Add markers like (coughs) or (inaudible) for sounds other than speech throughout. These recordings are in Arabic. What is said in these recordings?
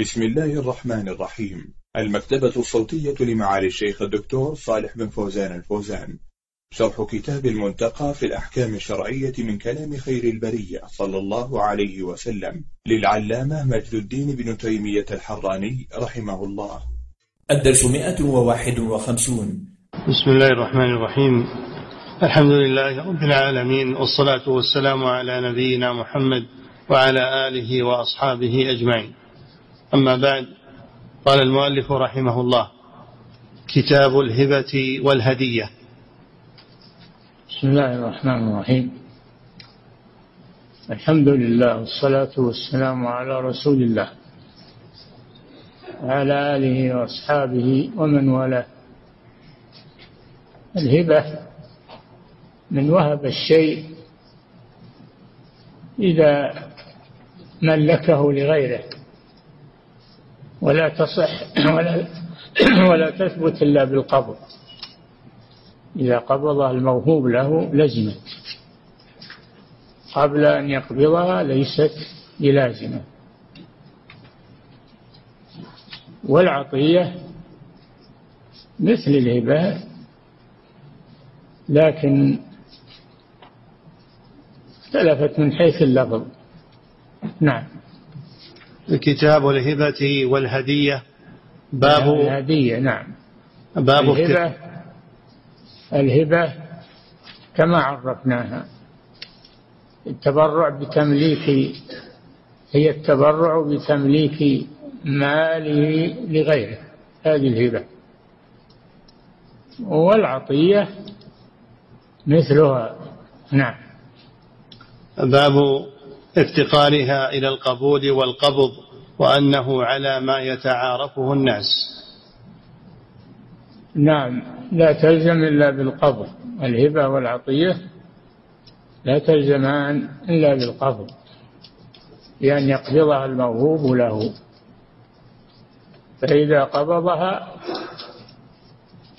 بسم الله الرحمن الرحيم. المكتبة الصوتية لمعالي الشيخ الدكتور صالح بن فوزان الفوزان. شرح كتاب المنتقى في الأحكام الشرعية من كلام خير البرية صلى الله عليه وسلم للعلامة مجد الدين بن تيمية الحراني رحمه الله. الدرس 151 بسم الله الرحمن الرحيم. الحمد لله رب العالمين والصلاة والسلام على نبينا محمد وعلى آله وأصحابه أجمعين. أما بعد قال المؤلف رحمه الله كتاب الهبة والهدية. بسم الله الرحمن الرحيم. الحمد لله والصلاة والسلام على رسول الله وعلى آله وأصحابه ومن والاه. الهبة من وهب الشيء إذا ملكه لغيره. ولا تصح (clears throat) ولا (clears throat) ولا تثبت إلا بالقبض. إذا قبضها الموهوب له لزمت. قبل أن يقبضها ليست بلازمة. والعطية مثل الهبة لكن اختلفت من حيث اللفظ. نعم. كتاب الهبة والهدية. باب الهدية نعم. باب الهبة الهبة كما عرفناها. التبرع بتمليك هي التبرع بتمليك ماله لغيره. هذه الهبة. والعطية مثلها. نعم. باب افتقارها إلى القبول والقبض وأنه على ما يتعارفه الناس. نعم لا تلزم إلا بالقبض. الهبة والعطية لا تلزمان إلا بالقبض. بأن يقبضها الموهوب له. فإذا قبضها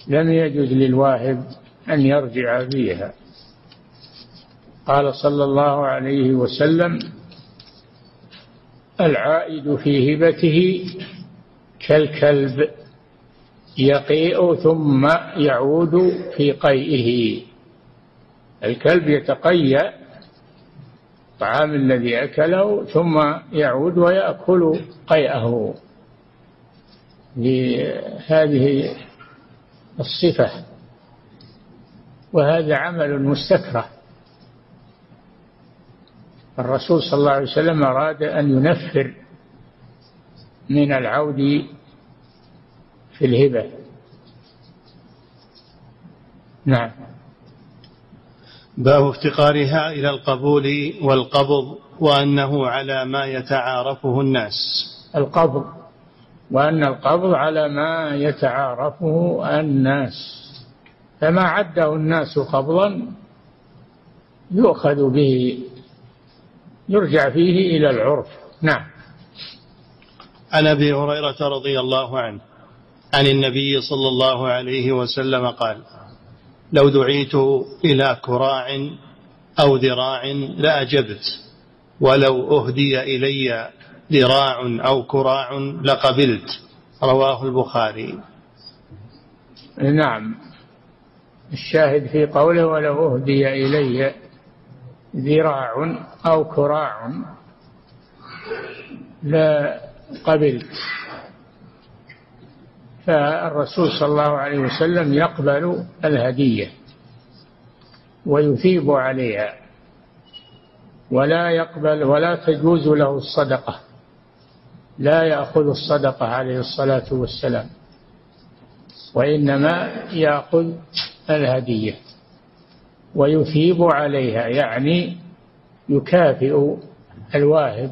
لم يجوز للواهب أن يرجع فيها. قال صلى الله عليه وسلم العائد في هبته كالكلب يقيء ثم يعود في قيئه. الكلب يتقيأ الطعام الذي أكله ثم يعود ويأكل قيئه. لهذه الصفة. وهذا عمل مستكره. الرسول صلى الله عليه وسلم أراد أن ينفر من العود في الهبة. نعم. باب افتقارها إلى القبول والقبض وأنه على ما يتعارفه الناس. القبض. وأن القبض على ما يتعارفه الناس. فما عده الناس قبضا يؤخذ به يرجع فيه إلى العرف. نعم. عن أبي هريرة رضي الله عنه عن النبي صلى الله عليه وسلم قال لو دعيت إلى كراع أو ذراع لأجبت ولو أهدي إلي ذراع أو كراع لقبلت. رواه البخاري. نعم. الشاهد في قوله ولو أهدي إلي ذراع أو كراع. لا قبلت فالرسول صلى الله عليه وسلم يقبل الهدية ويثيب عليها ولا يقبل ولا تجوز له الصدقة لا يأخذ الصدقة عليه الصلاة والسلام وإنما يأخذ الهدية. ويثيب عليها يعني يكافئ الواهب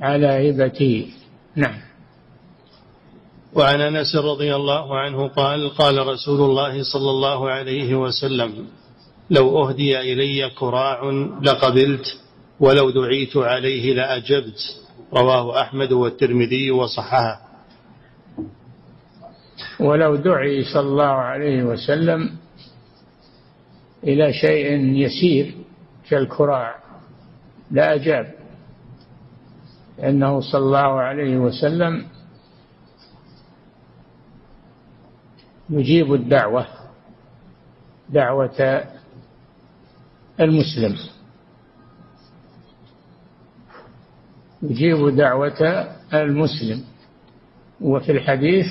على هبته نعم. وعن أنس رضي الله عنه قال قال رسول الله صلى الله عليه وسلم لو أهدي إلي كراع لقبلت ولو دعيت عليه لأجبت. رواه أحمد والترمذي وصححه. ولو دعي صلى الله عليه وسلم إلى شيء يسير كالكراع. لا أجاب. لأنه صلى الله عليه وسلم يجيب الدعوة دعوة المسلم. يجيب دعوة المسلم. وفي الحديث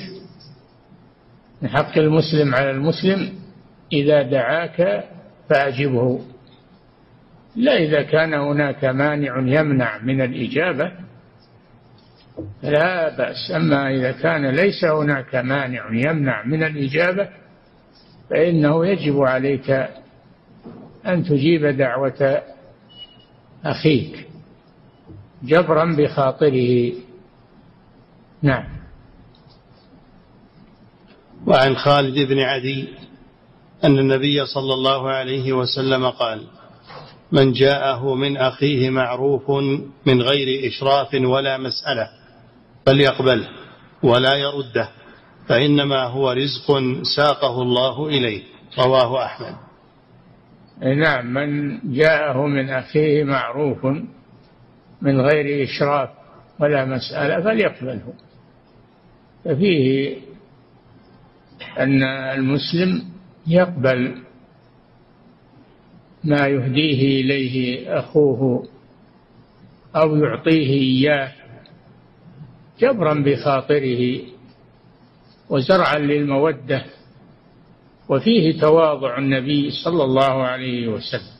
من حق المسلم على المسلم إذا دعاك فأجبه لا إذا كان هناك مانع يمنع من الإجابة لا بأس. أما إذا كان ليس هناك مانع يمنع من الإجابة فإنه يجب عليك أن تجيب دعوة أخيك جبرا بخاطره. نعم. وعن خالد بن عدي أن النبي صلى الله عليه وسلم قال من جاءه من أخيه معروف من غير إشراف ولا مسألة فليقبله ولا يرده فإنما هو رزق ساقه الله إليه. رواه أحمد. نعم من جاءه من أخيه معروف من غير إشراف ولا مسألة فليقبله. ففيه أن المسلم يقبل ما يهديه إليه أخوه أو يعطيه إياه جبرا بخاطره وزرعا للمودة وفيه تواضع النبي صلى الله عليه وسلم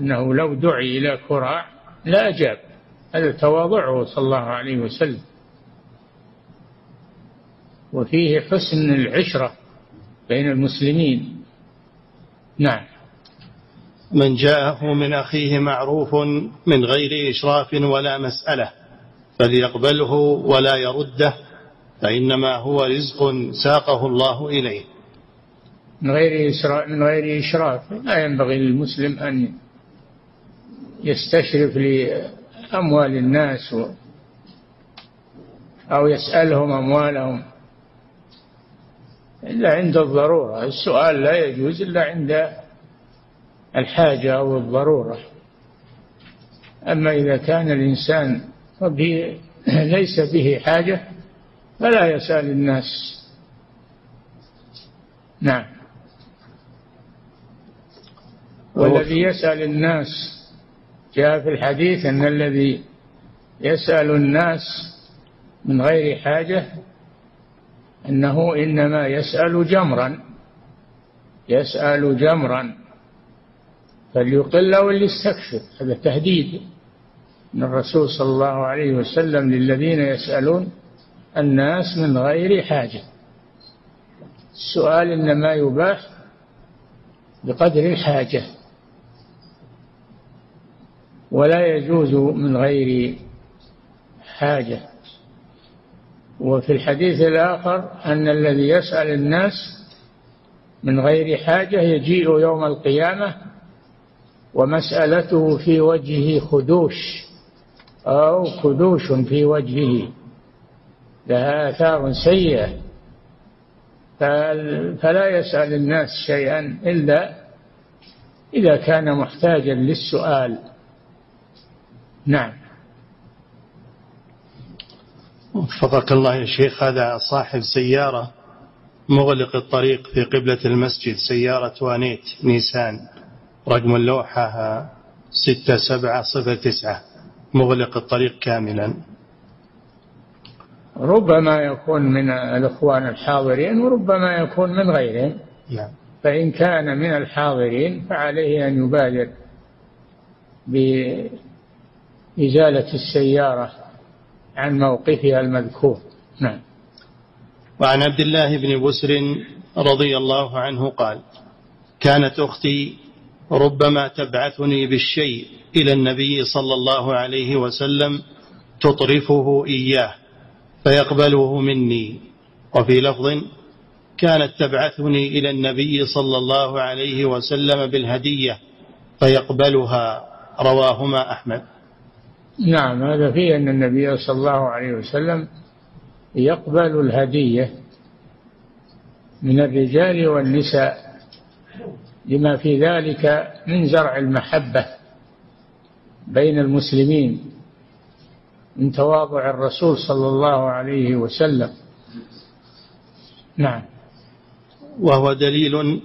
أنه لو دعي إلى كراع لا أجاب هذا تواضعه صلى الله عليه وسلم. وفيه حسن العشرة بين المسلمين. نعم. من جاءه من أخيه معروف من غير إشراف ولا مسألة فليقبله ولا يرده فإنما هو رزق ساقه الله إليه. من غير إشراف من غير إشراف. لا ينبغي للمسلم أن يستشرف لأموال الناس أو يسألهم أموالهم. إلا عند الضرورة. السؤال لا يجوز إلا عند الحاجة أو الضرورة أما إذا كان الإنسان (clears throat) ليس به حاجة فلا يسأل الناس. نعم. والذي يسأل الناس جاء في الحديث أن الذي يسأل الناس من غير حاجة أنه إنما يسأل جمرا يسأل جمرا. فليقل أو ليستكثر هذا تهديد من الرسول صلى الله عليه وسلم للذين يسألون الناس من غير حاجة. السؤال إنما يباح بقدر الحاجة ولا يجوز من غير حاجة. وفي الحديث الآخر أن الذي يسأل الناس من غير حاجة يجيء يوم القيامة ومسألته في وجهه خدوش أو خدوش في وجهه. لها آثار سيئة. فلا يسأل الناس شيئا إلا إذا كان محتاجا للسؤال. نعم. وفقك الله يا شيخ هذا صاحب سيارة مغلق الطريق في قبلة المسجد سيارة وانيت نيسان رقم اللوحة ستة سبعة صفر تسعة مغلق الطريق كاملا. ربما يكون من الإخوان الحاضرين وربما يكون من غيرهم. نعم. فإن كان من الحاضرين فعليه أن يبادر بإزالة السيارة عن موقفها المذكور. نعم. وعن عبد الله بن بسر رضي الله عنه قال كانت أختي ربما تبعثني بالشيء إلى النبي صلى الله عليه وسلم تطرفه إياه فيقبله مني. وفي لفظ كانت تبعثني إلى النبي صلى الله عليه وسلم بالهدية فيقبلها رواهما أحمد. نعم هذا فيه أن النبي صلى الله عليه وسلم يقبل الهدية من الرجال والنساء لما في ذلك من زرع المحبة بين المسلمين من تواضع الرسول صلى الله عليه وسلم. نعم. وهو دليل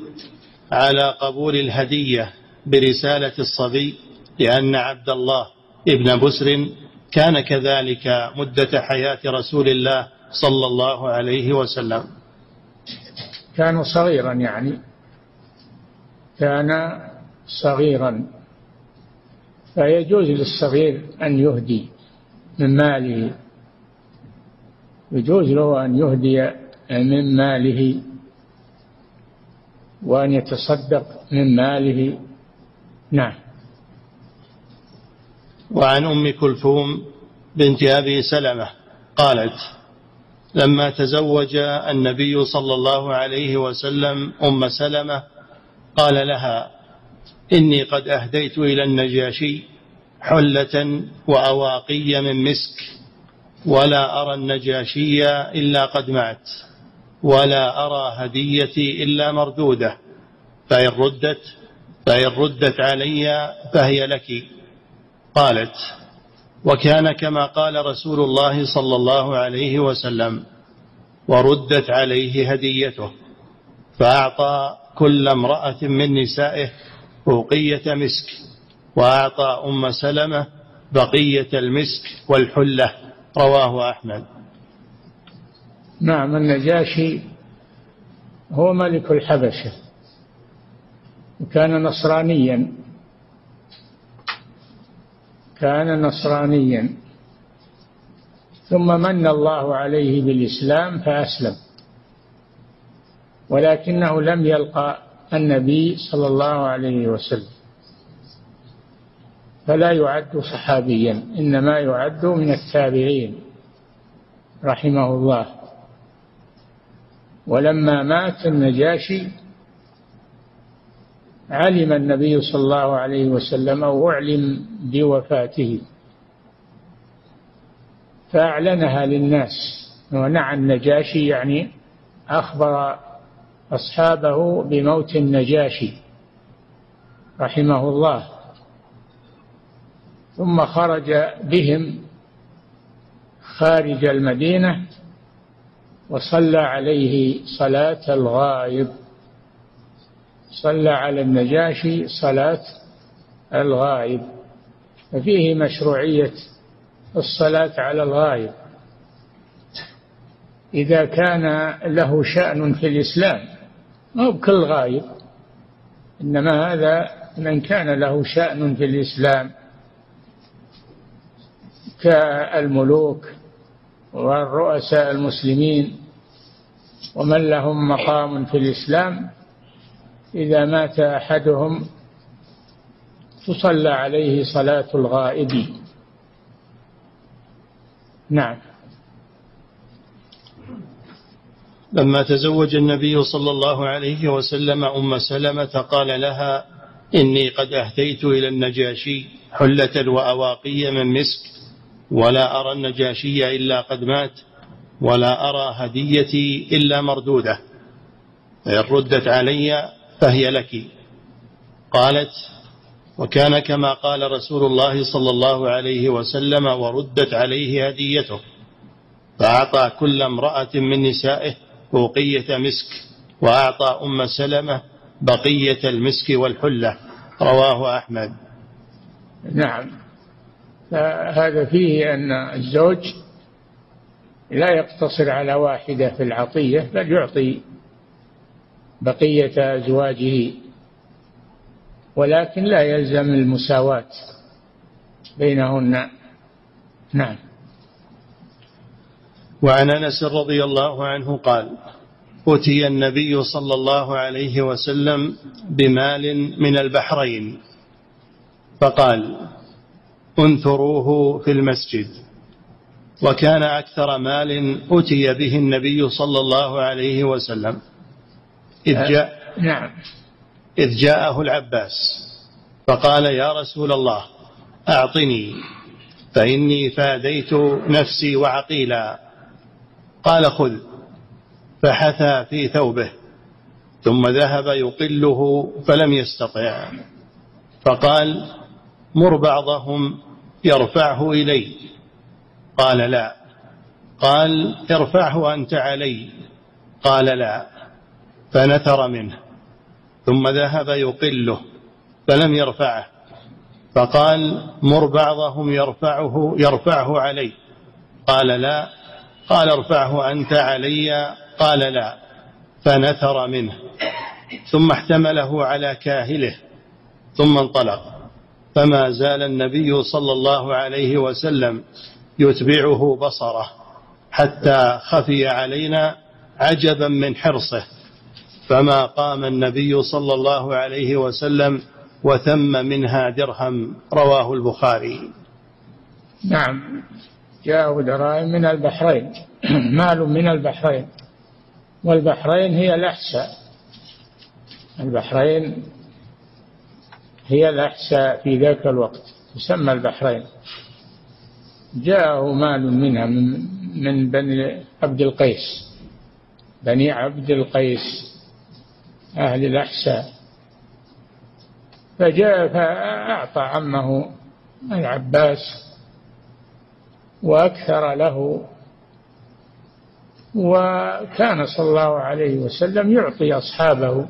على قبول الهدية برسالة الصبي لأن عبد الله ابن بسر كان كذلك مدة حياة رسول الله صلى الله عليه وسلم. كان صغيرا يعني. كان صغيرا. فيجوز للصغير أن يهدي من ماله. يجوز له أن يهدي من ماله. وأن يتصدق من ماله. نعم. وعن أم كلثوم بنت أبي سلمة قالت لما تزوج النبي صلى الله عليه وسلم أم سلمة قال لها إني قد أهديت إلى النجاشي حلة وأواقي من مسك ولا أرى النجاشي إلا قد مات ولا أرى هديتي إلا مردودة فإن ردت فإن ردت علي فهي لك. قالت وكان كما قال رسول الله صلى الله عليه وسلم وردت عليه هديته فأعطى كل امرأة من نسائه فوقية مسك وأعطى أم سلمة بقية المسك والحلة. رواه أحمد. نعم النجاشي هو ملك الحبشة وكان نصرانيا. كان نصرانيا. ثم من الله عليه بالإسلام فأسلم. ولكنه لم يلقى النبي صلى الله عليه وسلم. فلا يعد صحابيا إنما يعد من التابعين رحمه الله. ولما مات النجاشي علم النبي صلى الله عليه وسلم أو أعلم بوفاته. فأعلنها للناس. ونعى النجاشي يعني أخبر أصحابه بموت النجاشي رحمه الله. ثم خرج بهم خارج المدينة وصلى عليه صلاة الغائب. صلى على النجاشي صلاة الغائب. ففيه مشروعية الصلاة على الغائب. إذا كان له شأن في الإسلام مو بكل غايب إنما هذا من كان له شأن في الإسلام. كالملوك والرؤساء المسلمين ومن لهم مقام في الإسلام إذا مات أحدهم تصلى عليه صلاة الغائب. نعم. لما تزوج النبي صلى الله عليه وسلم أم سلمة قال لها إني قد أهديت إلى النجاشي حلة وأواقي من مسك ولا أرى النجاشي إلا قد مات ولا أرى هديتي إلا مردودة. فإن ردت علي فهي لك. قالت وكان كما قال رسول الله صلى الله عليه وسلم وردت عليه هديته فأعطى كل امرأة من نسائه فوقية مسك وأعطى أم سلمة بقية المسك والحلة. رواه أحمد. نعم. هذا فيه أن الزوج لا يقتصر على واحدة في العطية بل يعطي بقية أزواجه ولكن لا يلزم المساواة بينهن. نعم. وعن أنس رضي الله عنه قال اتي النبي صلى الله عليه وسلم بمال من البحرين. فقال انثروه في المسجد. وكان أكثر مال اتي به النبي صلى الله عليه وسلم. إذ جاء نعم. إذ جاءه العباس فقال يا رسول الله أعطني فإني فاديت نفسي وعقيلا. قال خذ. فحثى في ثوبه ثم ذهب يقله فلم يستطع. فقال مر بعضهم يرفعه إلي. قال لا. قال ارفعه أنت علي. قال لا. فنثر منه ثم ذهب يقله فلم يرفعه فقال مر بعضهم يرفعه يرفعه علي قال لا قال ارفعه أنت علي قال لا فنثر منه ثم احتمله على كاهله ثم انطلق فما زال النبي صلى الله عليه وسلم يتبعه بصره حتى خفي علينا عجبا من حرصه. فما قام النبي صلى الله عليه وسلم وثم منها درهم رواه البخاري. نعم. جاءه دراهم من البحرين. (clears throat) مال من البحرين. والبحرين هي الأحساء. البحرين هي الأحساء في ذاك الوقت. تسمى البحرين. جاءه مال منها من بني عبد القيس. بني عبد القيس. أهل الأحساء. فجاء فأعطى عمه العباس وأكثر له وكان صلى الله عليه وسلم يعطي أصحابه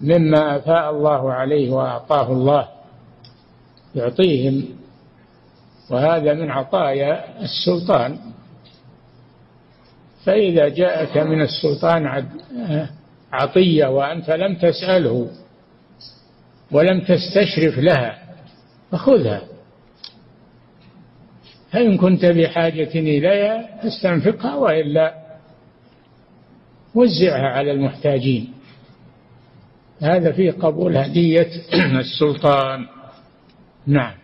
مما أفاء الله عليه وأعطاه الله يعطيهم وهذا من عطايا السلطان. فإذا جاءك من السلطان عطية وأنت لم تسأله ولم تستشرف لها فخذها. فإن كنت بحاجة إليها فاستنفقها وإلا وزعها على المحتاجين. هذا فيه قبول هدية (clears throat) السلطان. نعم.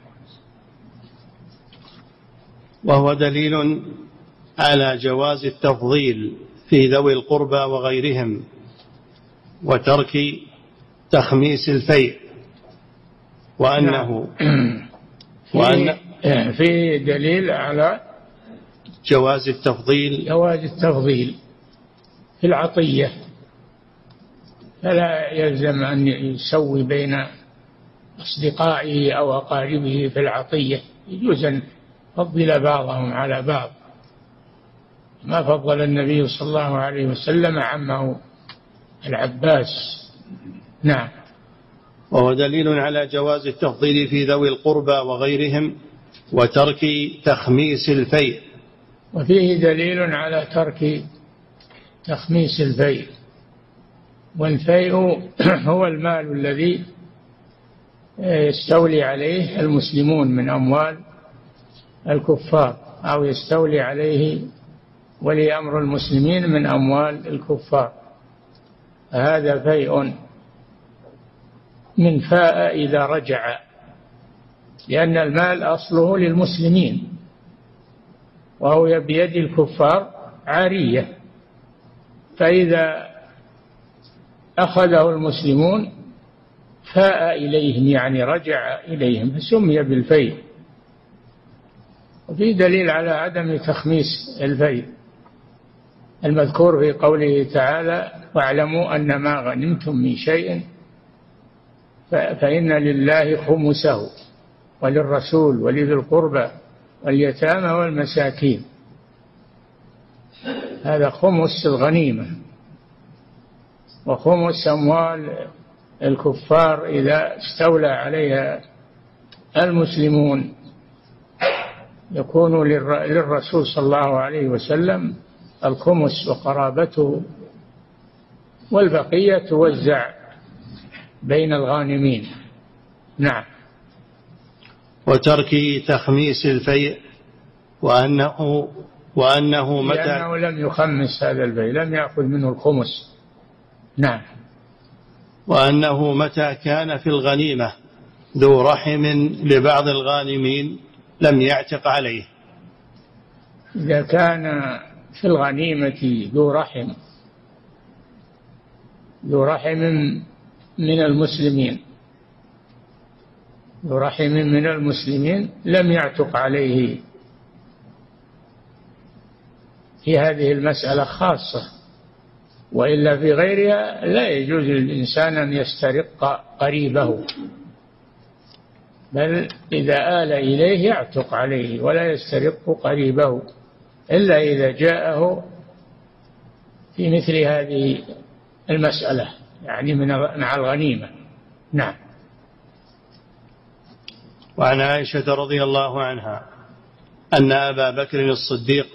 وهو دليل على جواز التفضيل في ذوي القربى وغيرهم. وترك تخميس الفيء وأنه نعم. (clears throat) وأن في دليل على جواز التفضيل. جواز التفضيل في العطية. فلا يلزم أن يسوي بين أصدقائه أو أقاربه في العطية. يجوز أن يفضل بعضهم على بعض. ما فضل النبي صلى الله عليه وسلم عمه. العباس. نعم. وهو دليل على جواز التفضيل في ذوي القربى وغيرهم وترك تخميس الفيء. وفيه دليل على ترك تخميس الفيء. والفيء (clears throat) هو المال الذي يستولي عليه المسلمون من أموال الكفار أو يستولي عليه ولي أمر المسلمين من أموال الكفار. هذا فيء من فاء إذا رجع لأن المال أصله للمسلمين وهو بيد الكفار عارية. فإذا أخذه المسلمون فاء إليهم يعني رجع إليهم فسمي بالفيء. وفي دليل على عدم تخميس الفيء. المذكور في قوله تعالى واعلموا أن ما غنمتم من شيء فإن لله خمسه وللرسول ولذي القربى واليتامى والمساكين. هذا خمس الغنيمة وخمس أموال الكفار إذا استولى عليها المسلمون. يكون للرسول صلى الله عليه وسلم الخمس وقرابته والبقية توزع بين الغانمين. نعم. وترك تخميس الفيء وأنه وأنه متى لأنه لم يخمس هذا الفيء لم يأخذ منه الخمس. نعم. وأنه متى كان في الغنيمة ذو رحم لبعض الغانمين لم يعتق عليه. إذا كان في الغنيمة ذو رحم. ذو رحم من المسلمين. ذو رحم من المسلمين لم يعتق عليه. في هذه المسألة خاصة. وإلا في غيرها لا يجوز للإنسان أن يسترق قريبه. بل إذا آل إليه يعتق عليه ولا يسترق قريبه. إلا إذا جاءه في مثل هذه المسألة يعني من مع الغنيمة. نعم. وعن عائشة رضي الله عنها أن أبا بكر الصديق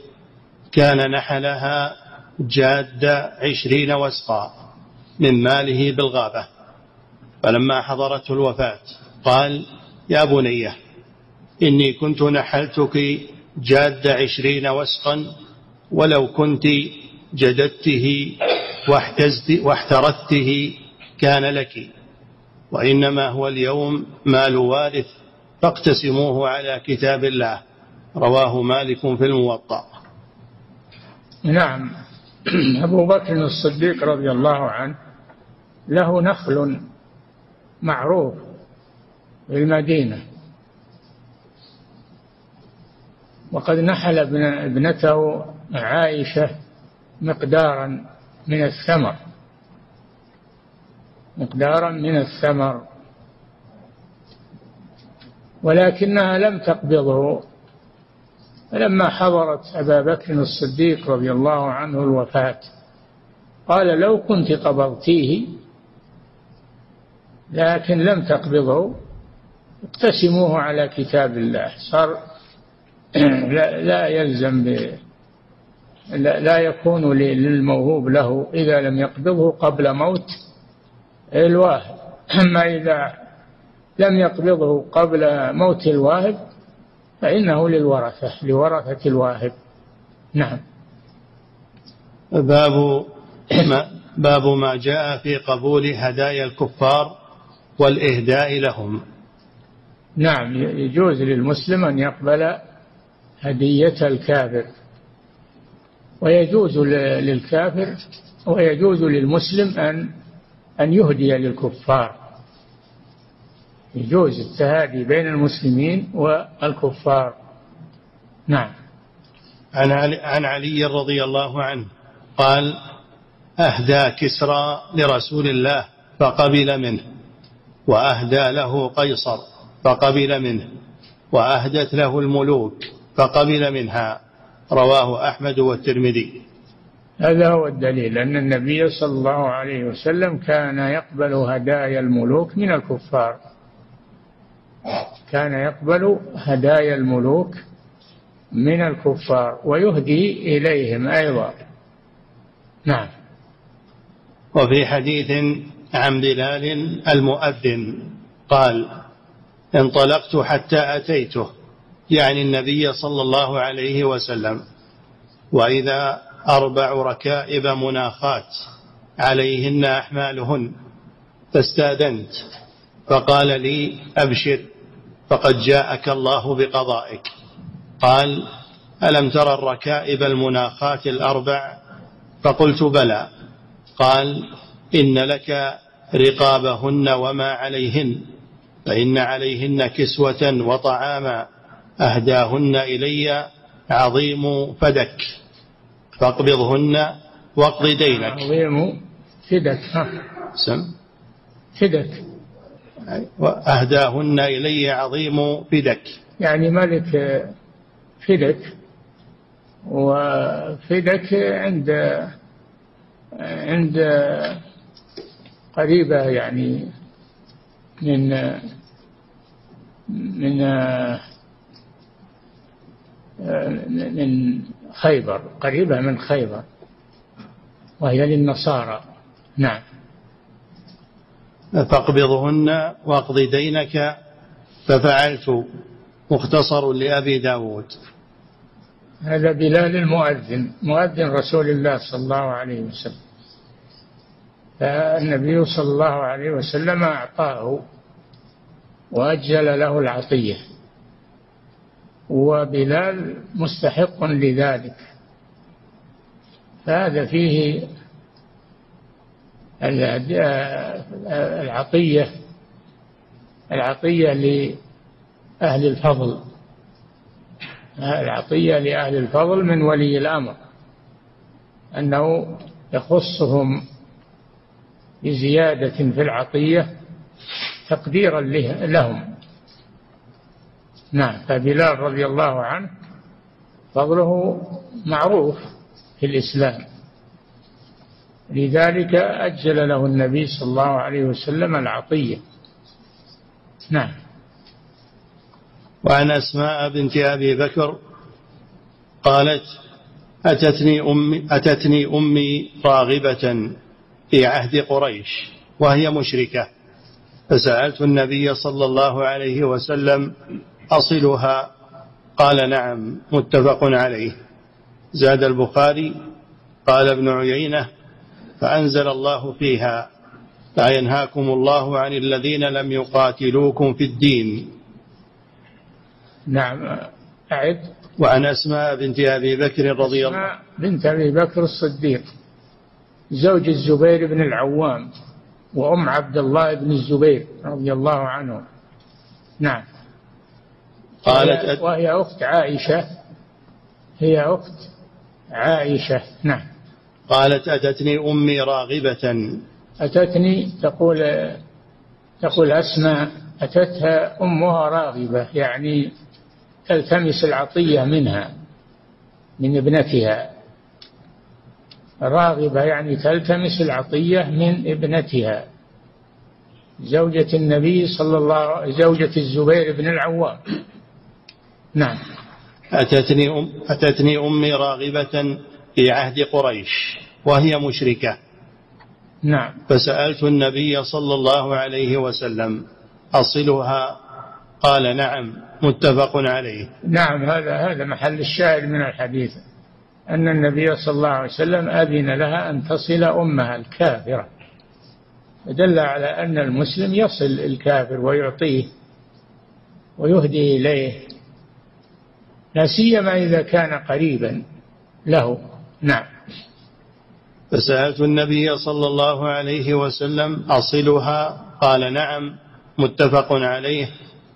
كان نحلها جاد عشرين وسقا من ماله بالغابة فلما حضرته الوفاة قال يا بنية إني كنت نحلتك جاد عشرين وسقا ولو كنت جددته واحترثته كان لك. وإنما هو اليوم مال وارث فاقتسموه على كتاب الله. رواه مالك في الموطأ. نعم. (clears throat) أبو بكر الصديق رضي الله عنه له نخل معروف في المدينة. وقد نحل ابنته عائشة مقدارا من الثمر. مقدارا من الثمر. ولكنها لم تقبضه. فلما حضرت أبا بكر الصديق رضي الله عنه الوفاة قال لو كنت قبضتيه لكن لم تقبضه اقتسموه على كتاب الله. صار لا, لا يلزم ب لا, لا يكون للموهوب له إذا لم يقبضه قبل موت الواهب. أما إذا لم يقبضه قبل موت الواهب فإنه للورثة لورثة الواهب. نعم. باب ما باب ما جاء في قبول هدايا الكفار والإهداء لهم. نعم يجوز للمسلم أن يقبل هدية الكافر. ويجوز للكافر ويجوز للمسلم أن أن يهدي للكفار. يجوز التهادي بين المسلمين والكفار. نعم. عن علي, عن علي رضي الله عنه قال أهدى كسرى لرسول الله فقبل منه وأهدى له قيصر فقبل منه وأهدت له الملوك فقبل منها. رواه أحمد والترمذي. هذا هو الدليل أن النبي صلى الله عليه وسلم كان يقبل هدايا الملوك من الكفار. كان يقبل هدايا الملوك من الكفار ويهدي إليهم أيضا. نعم. وفي حديث عن بلال المؤذن قال انطلقت حتى أتيته. يعني النبي صلى الله عليه وسلم وإذا أربع ركائب مناخات عليهن أحمالهن فاستأذنت فقال لي أبشر فقد جاءك الله بقضائك. قال ألم ترى الركائب المناخات الأربع؟ فقلت بلى. قال إن لك رقابهن وما عليهن فإن عليهن كسوة وطعاما. أهداهن إلي عظيم فدك. فاقبضهن واقض دينك. عظيم فدك سم. فدك. وأهداهن إلي عظيم فدك. يعني ملك فدك وفدك عند عند قريبة يعني من من من خيبر قريبة من خيبر وهي للنصارى. نعم. فاقبضهن واقض دينك ففعلت مختصر لأبي داود. هذا بلال المؤذن مؤذن رسول الله صلى الله عليه وسلم. فالنبي صلى الله عليه وسلم أعطاه وأجل له العطية. وبلال مستحق لذلك. فهذا فيه العطية العطية لأهل الفضل. العطية لأهل الفضل من ولي الأمر أنه يخصهم بزيادة في العطية تقديرا لهم. نعم فبلال رضي الله عنه فضله معروف في الإسلام. لذلك أجل له النبي صلى الله عليه وسلم العطية. نعم. وعن أسماء بنت أبي بكر قالت أتتني أمي, أتتني أمي راغبة في عهد قريش وهي مشركة. فسألت النبي صلى الله عليه وسلم أصلها؟ قال نعم متفق عليه. زاد البخاري قال ابن عيينة فأنزل الله فيها لا ينهاكم الله عن الذين لم يقاتلوكم في الدين. نعم أعد. وعن أسماء بنت أبي بكر رضي الله أسماء بنت أبي بكر الصديق زوج الزبير بن العوام وأم عبد الله بن الزبير رضي الله عنه. نعم. قالت وهي, أخت عائشة. هي أخت عائشة. نعم. قالت أتتني أمي راغبة. أتتني؟ تقول تقول أسماء. أتتها أمها راغبة يعني تلتمس العطية منها من ابنتها. راغبة يعني تلتمس العطية من ابنتها. زوجة النبي صلى الله زوجة الزبير بن العوام. نعم. أتتني, أم أتتني أمي راغبة في عهد قريش وهي مشركة. نعم. فسألت النبي صلى الله عليه وسلم أصلها؟ قال نعم متفق عليه. نعم هذا هذا محل الشاهد من الحديث أن النبي صلى الله عليه وسلم أذن لها أن تصل أمها الكافرة. دل على أن المسلم يصل الكافر ويعطيه ويهدي إليه. لا سيما إذا كان قريبا له. نعم. فسألت النبي صلى الله عليه وسلم أصلها؟ قال نعم متفق عليه.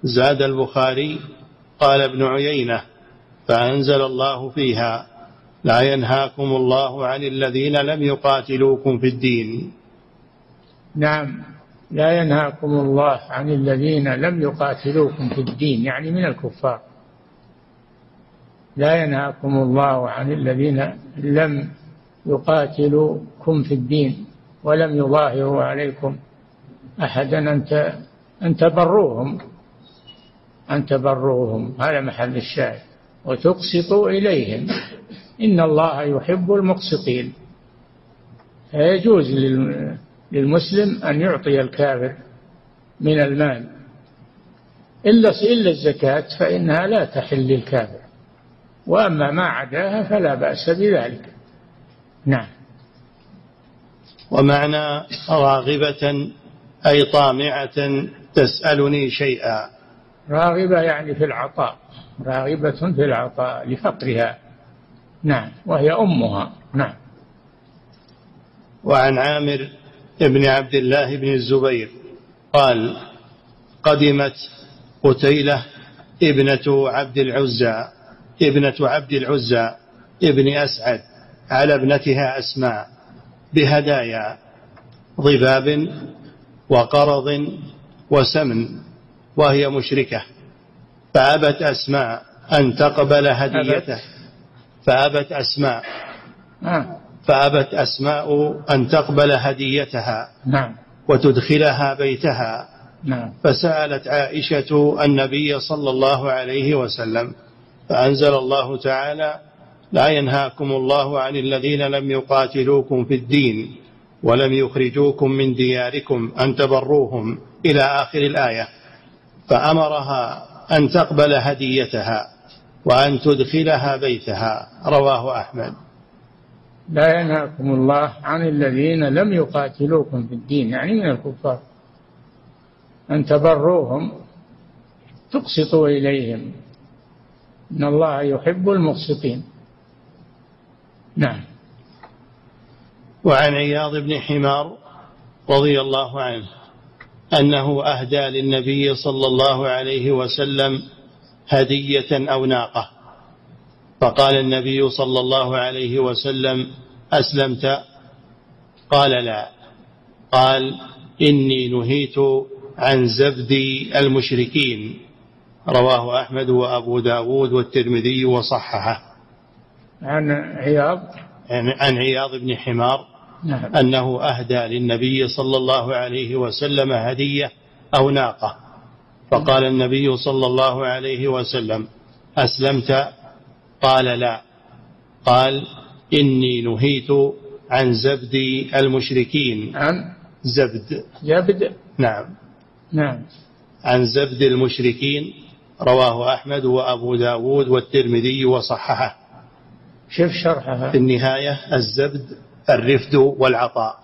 زاد البخاري قال ابن عيينة فأنزل الله فيها لا ينهاكم الله عن الذين لم يقاتلوكم في الدين. نعم لا ينهاكم الله عن الذين لم يقاتلوكم في الدين يعني من الكفار. لا ينهاكم الله عن الذين لم يقاتلوكم في الدين ولم يظاهروا عليكم أحدا أن أن تبروهم أن تبروهم هذا محل الشاهد. وتقسطوا إليهم. إن الله يحب المقسطين. فيجوز للمسلم أن يعطي الكافر من المال. إلا إلا الزكاة فإنها لا تحل للكافر. وأما ما عداها فلا بأس بذلك. نعم. ومعنى راغبة أي طامعة تسألني شيئا. راغبة يعني في العطاء راغبة في العطاء لفقرها. نعم. وهي أمها. نعم. وعن عامر بن عبد الله بن الزبير قال قدمت قتيلة ابنة عبد العزى. ابنة عبد العزى ابن أسعد على ابنتها أسماء بهدايا ضباب وقرض وسمن وهي مشركة. فأبت أسماء أن تقبل هديته. فأبت أسماء. آه. فأبت أسماء أن تقبل هديتها نعم. وتدخلها بيتها. نعم. فسألت عائشة النبي صلى الله عليه وسلم فأنزل الله تعالى لا ينهاكم الله عن الذين لم يقاتلوكم في الدين ولم يخرجوكم من دياركم أن تبروهم إلى آخر الآية. فأمرها أن تقبل هديتها وأن تدخلها بيتها رواه أحمد. لا ينهاكم الله عن الذين لم يقاتلوكم في الدين يعني من الكفار. أن تبروهم تقسطوا إليهم إن الله يحب المقسطين نعم. وعن عياض بن حمار رضي الله عنه أنه أهدى للنبي صلى الله عليه وسلم هدية أو ناقة. فقال النبي صلى الله عليه وسلم أسلمت؟ قال لا. قال إني نهيت عن زبد المشركين. رواه أحمد وأبو داود والترمذي وصححه. عن عياض؟ عن عياض بن حمار. نعم. أنه أهدى للنبي صلى الله عليه وسلم هدية أو ناقة. فقال النبي صلى الله عليه وسلم أسلمت؟ قال لا. قال إني نهيت عن زبد المشركين. عن؟ زبد. زبد؟ نعم. نعم. عن زبد المشركين. رواه أحمد وأبو داود والترمذي وصححه. شوف شرحها. في النهاية الزبد الرفد والعطاء.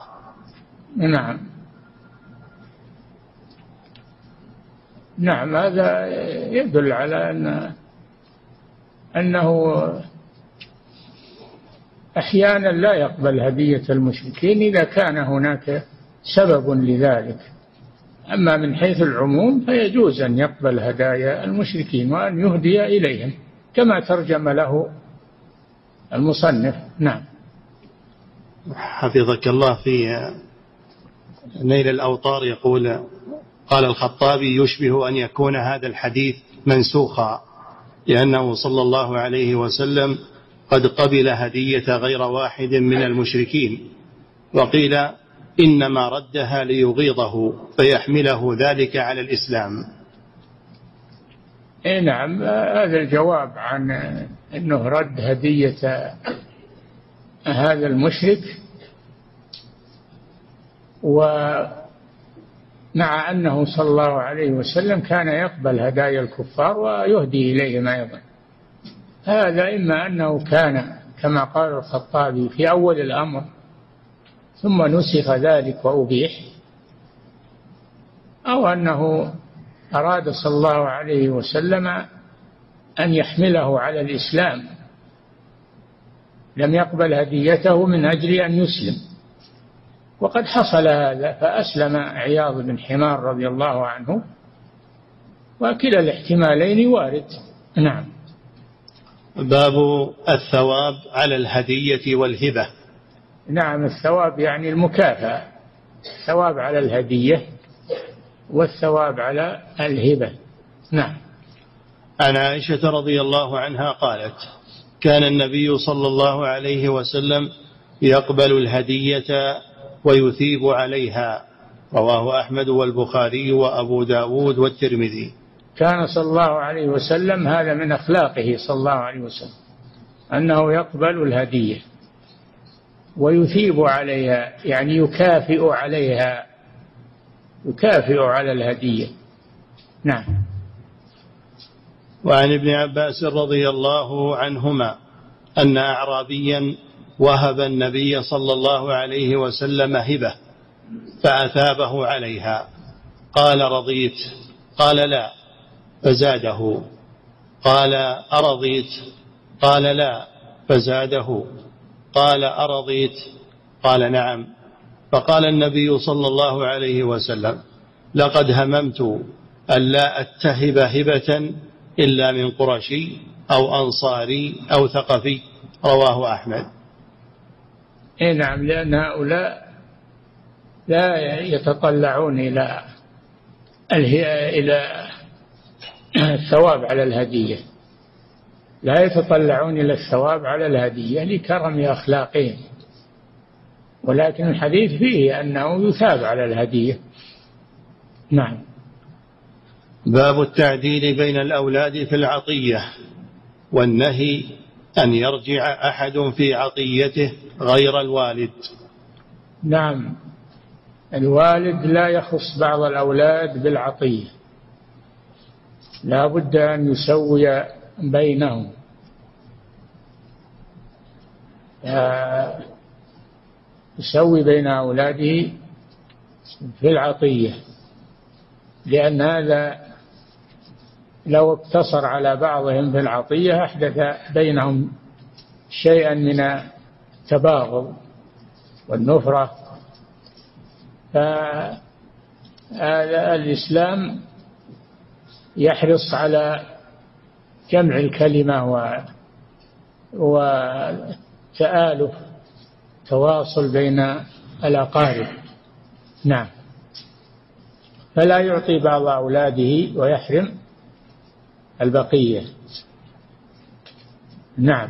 نعم. نعم هذا يدل على أن أنه أحيانا لا يقبل هدية المشركين إذا كان هناك سبب لذلك. أما من حيث العموم فيجوز أن يقبل هدايا المشركين وأن يهدي إليهم كما ترجم له المصنف. نعم. حفظك الله في نيل الأوطار يقول قال الخطابي يشبه أن يكون هذا الحديث منسوخا لأنه صلى الله عليه وسلم قد قبل هدية غير واحد من المشركين. وقيل إنما ردها ليغيظه فيحمله ذلك على الإسلام. اي نعم هذا الجواب عن إنه رد هدية هذا المشرك ومع أنه صلى الله عليه وسلم كان يقبل هدايا الكفار ويهدي إليهم أيضا. هذا إما أنه كان كما قال الخطابي في أول الأمر ثم نسخ ذلك وأبيح أو أنه أراد صلى الله عليه وسلم أن يحمله على الإسلام لم يقبل هديته من أجل أن يسلم. وقد حصل هذا فأسلم عياض بن حمار رضي الله عنه وكلا الاحتمالين وارد. نعم. باب الثواب على الهدية والهبة. نعم الثواب يعني المكافأة الثواب على الهدية والثواب على الهبة. نعم. عن عائشة رضي الله عنها قالت كان النبي صلى الله عليه وسلم يقبل الهدية ويثيب عليها. رواه أحمد والبخاري وأبو داود والترمذي. كان صلى الله عليه وسلم هذا من أخلاقه صلى الله عليه وسلم أنه يقبل الهدية. ويثيب عليها يعني يكافئ عليها يكافئ على الهدية. نعم. وعن ابن عباس رضي الله عنهما أن أعرابيا وهب النبي صلى الله عليه وسلم هبة فأثابه عليها. قال رضيت؟ قال لا. فزاده. قال أرضيت؟ قال لا. فزاده. قال أرضيت؟ قال نعم. فقال النبي صلى الله عليه وسلم لقد هممت أن لا أتهب هبة إلا من قرشي أو أنصاري أو ثقفي. رواه أحمد. اي نعم لأن هؤلاء لا يتطلعون إلى إلى الثواب على الهدية. لا يتطلعون إلى الثواب على الهدية لكرم أخلاقهم. ولكن الحديث فيه أنه يثاب على الهدية. نعم. باب التعديل بين الأولاد في العطية والنهي أن يرجع أحد في عطيته غير الوالد. نعم. الوالد لا يخص بعض الأولاد بالعطية. لا بد أن يسوي بينهم. يسوي بين أولاده في العطية لأن هذا لو اقتصر على بعضهم في العطية أحدث بينهم شيئا من التباغض والنفرة. فالإسلام يحرص على جمع الكلمة و وتآلف تواصل بين الأقارب. نعم. فلا يعطي بعض أولاده ويحرم البقية. نعم.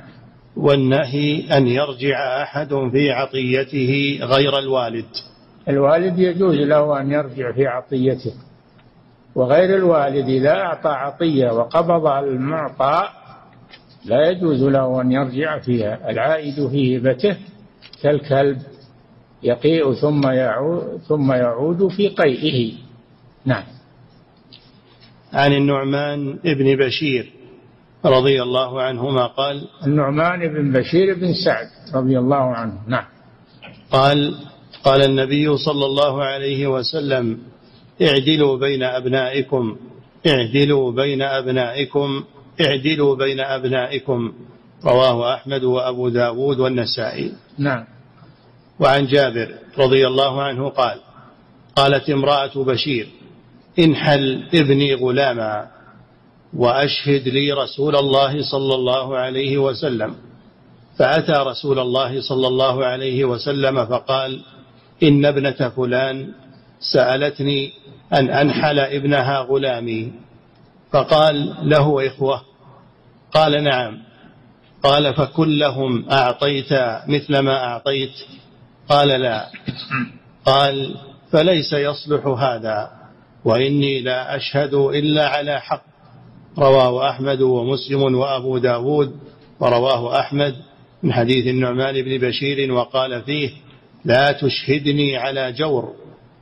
والنهي أن يرجع أحد في عطيته غير الوالد. الوالد يجوز له أن يرجع في عطيته. وغير الوالد إذا أعطى عطية وقبض المعطى لا يجوز له أن يرجع فيها. العائد في هبته كالكلب يقيء ثم يعود ثم يعود في قيئه. نعم. عن النعمان ابن بشير رضي الله عنهما قال النعمان بن بشير بن سعد رضي الله عنه. نعم. قال قال النبي صلى الله عليه وسلم اعدلوا بين أبنائكم اعدلوا بين أبنائكم اعدلوا بين أبنائكم. رواه أحمد وأبو داود والنسائي. نعم. وعن جابر رضي الله عنه قال قالت امرأة بشير انحل ابني غلاما وأشهد لي رسول الله صلى الله عليه وسلم. فأتى رسول الله صلى الله عليه وسلم فقال إن ابنة فلان سألتني أن أنحل ابنها غلامي. فقال له إخوة قال نعم. قال فكلهم أعطيت مثل ما أعطيت؟ قال لا. قال فليس يصلح هذا وإني لا أشهد إلا على حق. رواه أحمد ومسلم وأبو داود ورواه أحمد من حديث النعمان بن بشير وقال فيه لا تشهدني على جور.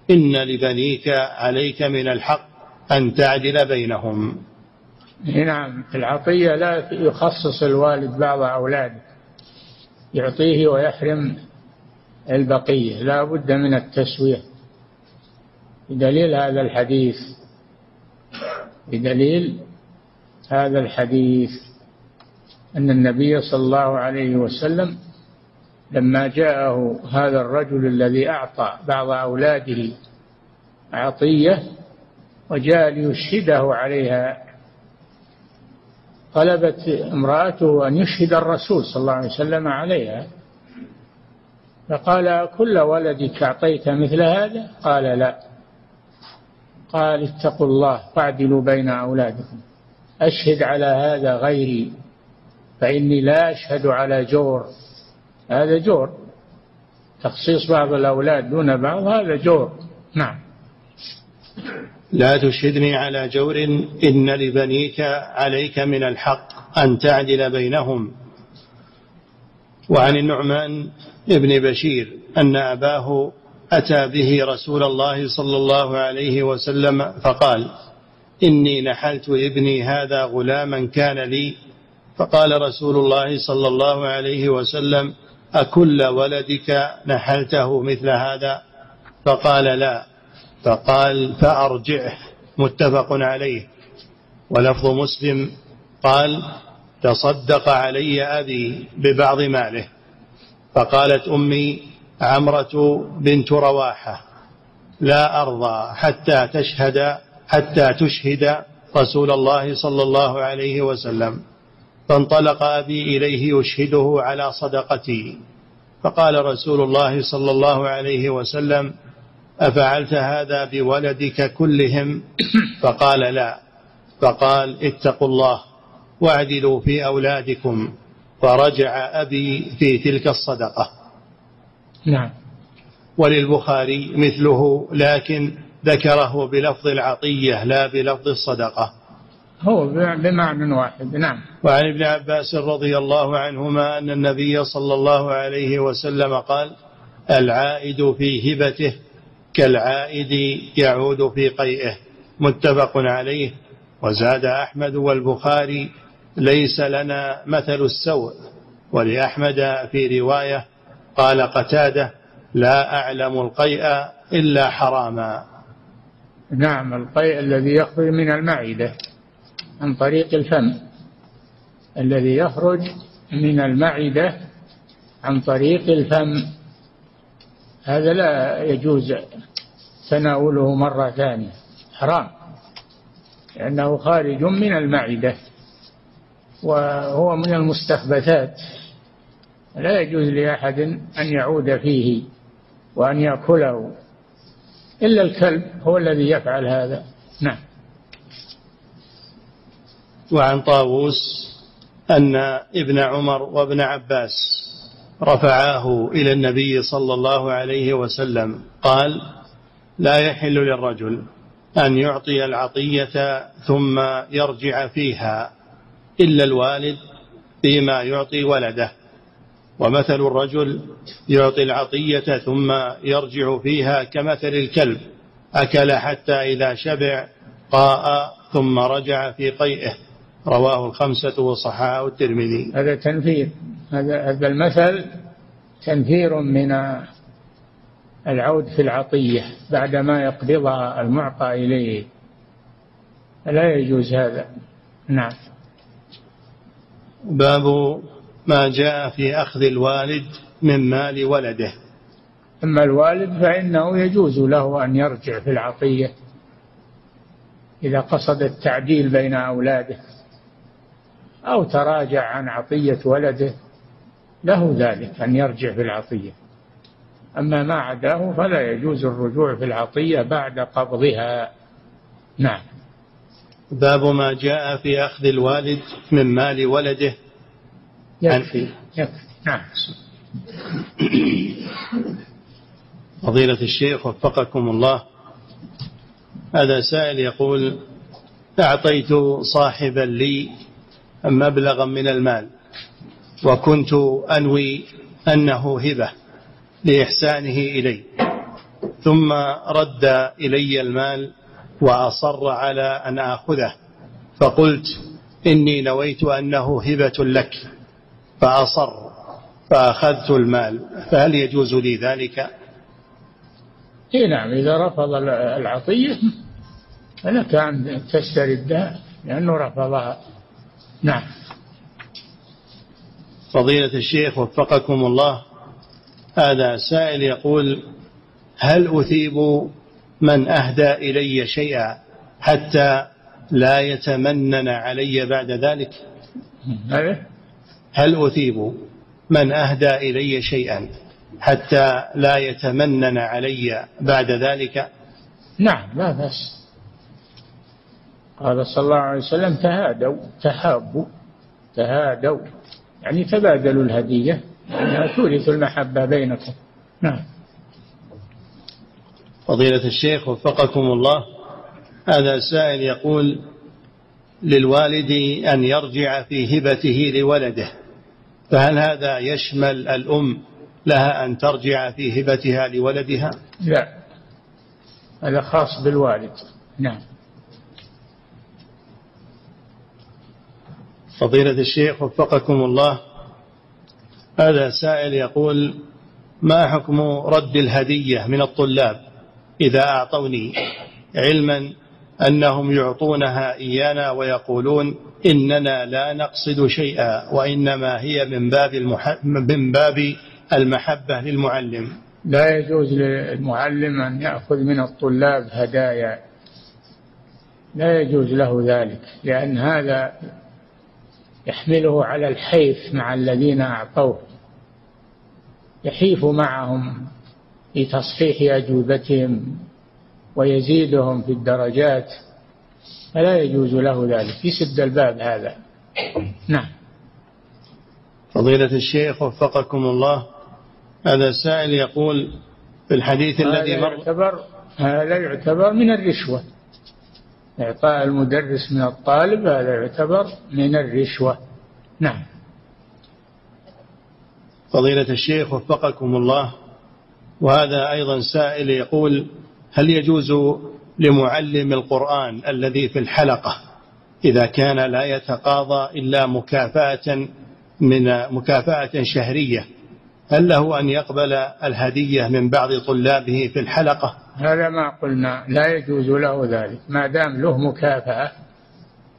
إن لبنيك عليك من الحق أن تعدل بينهم. نعم العطية لا يخصص الوالد بعض أولاده. يعطيه ويحرم البقية لا بد من التسوية. بدليل هذا الحديث بدليل هذا الحديث أن النبي صلى الله عليه وسلم لما جاءه هذا الرجل الذي أعطى بعض أولاده عطية وجاء ليشهده عليها طلبت امرأته أن يشهد الرسول صلى الله عليه وسلم عليها. فقال كل ولدك أعطيت مثل هذا؟ قال لا. قال اتقوا الله واعدلوا بين أولادكم. أشهد على هذا غيري فإني لا أشهد على جور. هذا جور. تخصيص بعض الأولاد دون بعض هذا جور. نعم. لا تشهدني على جور. إن لبنيك عليك من الحق أن تعدل بينهم. وعن النعمان ابن بشير أن أباه أتى به رسول الله صلى الله عليه وسلم فقال إني نحلت ابني هذا غلاما كان لي. فقال رسول الله صلى الله عليه وسلم أكل ولدك نحلته مثل هذا؟ فقال لا. فقال فأرجعه. متفق عليه. ولفظ مسلم قال تصدق علي أبي ببعض ماله. فقالت أمي عمرة بنت رواحة. لا أرضى حتى تشهد حتى تشهد رسول الله صلى الله عليه وسلم. فانطلق أبي إليه يشهده على صدقتي. فقال رسول الله صلى الله عليه وسلم أفعلت هذا بولدك كلهم؟ فقال لا. فقال اتقوا الله واعدلوا في أولادكم. فرجع أبي في تلك الصدقة. نعم. وللبخاري مثله لكن ذكره بلفظ العطية لا بلفظ الصدقة. هو بمعنى واحد نعم. وعن ابن عباس رضي الله عنهما أن النبي صلى الله عليه وسلم قال العائد في هبته كالعائد يعود في قيئه متفق عليه. وزاد أحمد والبخاري ليس لنا مثل السوء. ولأحمد في رواية قال قتادة لا أعلم القيء إلا حراما. نعم القيء الذي يخرج من المعدة. عن طريق الفم الذي يخرج من المعدة عن طريق الفم. هذا لا يجوز تناوله مرة ثانية حرام لأنه خارج من المعدة وهو من المستخبثات. لا يجوز لأحد أن يعود فيه وأن يأكله إلا الكلب هو الذي يفعل هذا. نعم. وعن طاووس أن ابن عمر وابن عباس رفعاه إلى النبي صلى الله عليه وسلم قال لا يحل للرجل أن يعطي العطية ثم يرجع فيها إلا الوالد فيما يعطي ولده ومثل الرجل يعطي العطية ثم يرجع فيها كمثل الكلب أكل حتى إذا شبع قاء ثم رجع في قيئه. رواه الخمسة وصححه الترمذي هذا تنفير. هذا هذا المثل تنفير من العود في العطية بعدما يقبضها المعطى إليه. لا يجوز هذا. نعم. باب ما جاء في أخذ الوالد من مال ولده. أما الوالد فإنه يجوز له أن يرجع في العطية إذا قصد التعديل بين أولاده. أو تراجع عن عطية ولده له ذلك أن يرجع في العطية. أما ما عداه فلا يجوز الرجوع في العطية بعد قبضها. نعم. باب ما جاء في أخذ الوالد من مال ولده. يكفي يكفي. نعم. فضيلة الشيخ وفقكم الله. هذا سائل يقول أعطيت صاحبا لي مبلغا من المال. وكنت أنوي أنه هبة لإحسانه إلي. ثم رد إلي المال وأصر على أن آخذه. فقلت إني نويت أنه هبة لك. فأصر فأخذت المال. فهل يجوز لي ذلك؟ اي نعم إذا رفض العطية فلك أن تستردها لأنه رفضها. نعم. فضيلة الشيخ وفقكم الله هذا سائل يقول هل أثيب من أهدى إلي شيئا حتى لا يتمنن علي بعد ذلك؟ هل أثيب من أهدى إلي شيئا حتى لا يتمنن علي بعد ذلك؟ نعم لا بأس قال صلى الله عليه وسلم تهادوا تحابوا تهادوا. يعني تبادلوا الهدية يعني تورث المحبة بينكم. نعم. فضيلة الشيخ وفقكم الله. هذا سائل يقول للوالد أن يرجع في هبته لولده. فهل هذا يشمل الأم لها أن ترجع في هبتها لولدها؟ لا. هذا خاص بالوالد. نعم. فضيلة الشيخ وفقكم الله. هذا سائل يقول ما حكم رد الهدية من الطلاب إذا أعطوني علما أنهم يعطونها إيانا ويقولون إننا لا نقصد شيئا وإنما هي من باب من باب المحبة للمعلم لا يجوز للمعلم أن يأخذ من الطلاب هدايا. لا يجوز له ذلك لأن هذا يحمله على الحيف مع الذين أعطوه. يحيف معهم في تصحيح أجوبتهم ويزيدهم في الدرجات. فلا يجوز له ذلك. يسد الباب هذا. نعم. فضيلة الشيخ وفقكم الله هذا سائل يقول في الحديث الذي مر يعتبر هذا يعتبر من الرشوة. إعطاء المدرس من الطالب هذا يعتبر من الرشوة. نعم. فضيلة الشيخ وفقكم الله وهذا أيضا سائل يقول هل يجوز لمعلم القرآن الذي في الحلقة إذا كان لا يتقاضى إلا مكافأة من مكافأة شهرية هل له أن يقبل الهدية من بعض طلابه في الحلقة؟ هذا ما قلنا لا يجوز له ذلك. ما دام له مكافأة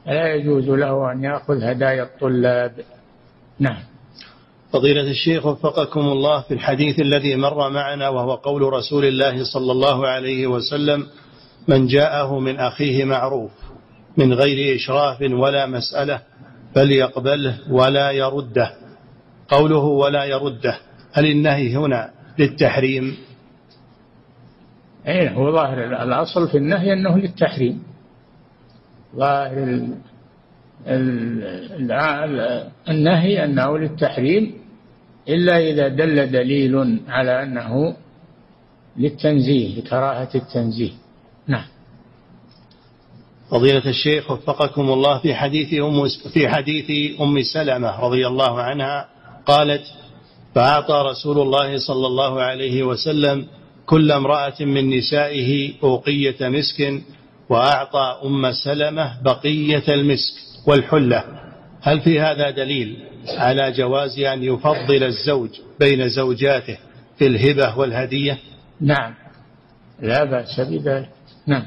لا يجوز له أن يأخذ هدايا الطلاب. نعم. فضيلة الشيخ وفقكم الله في الحديث الذي مر معنا وهو قول رسول الله صلى الله عليه وسلم من جاءه من أخيه معروف من غير إشراف ولا مسألة فليقبله ولا يرده. قوله ولا يرده. هل النهي هنا للتحريم؟ أي هو ظاهر الأصل في النهي أنه للتحريم. ظاهر النهي أنه للتحريم إلا إذا دل دليل على أنه للتنزيه لكراهة التنزيه. نعم. فضيلة الشيخ وفقكم الله في حديث أم في حديث أم سلمة رضي الله عنها قالت فأعطى رسول الله صلى الله عليه وسلم كل امرأة من نسائه أوقية مسك وأعطى أم سلمة بقية المسك والحلة. هل في هذا دليل على جواز أن يفضل الزوج بين زوجاته في الهبة والهدية؟ نعم. لا بأس بذلك. نعم.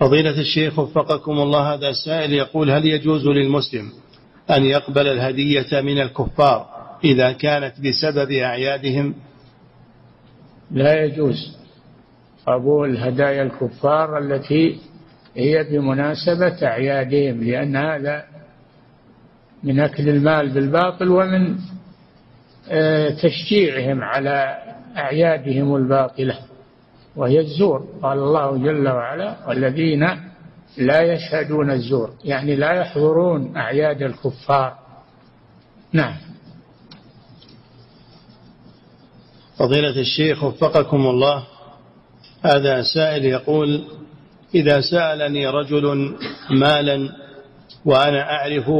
فضيلة الشيخ وفقكم الله هذا السائل يقول هل يجوز للمسلم أن يقبل الهدية من الكفار إذا كانت بسبب أعيادهم؟ لا يجوز. قبول هدايا الكفار التي هي بمناسبة أعيادهم لأن هذا من أكل المال بالباطل ومن آه، تشجيعهم على أعيادهم الباطلة. وهي الزور. قال الله جل وعلا والذين لا يشهدون الزور يعني لا يحضرون أعياد الكفار. نعم. فضيلة الشيخ وفقكم الله. هذا سائل يقول إذا سألني رجل مالا وأنا أعرف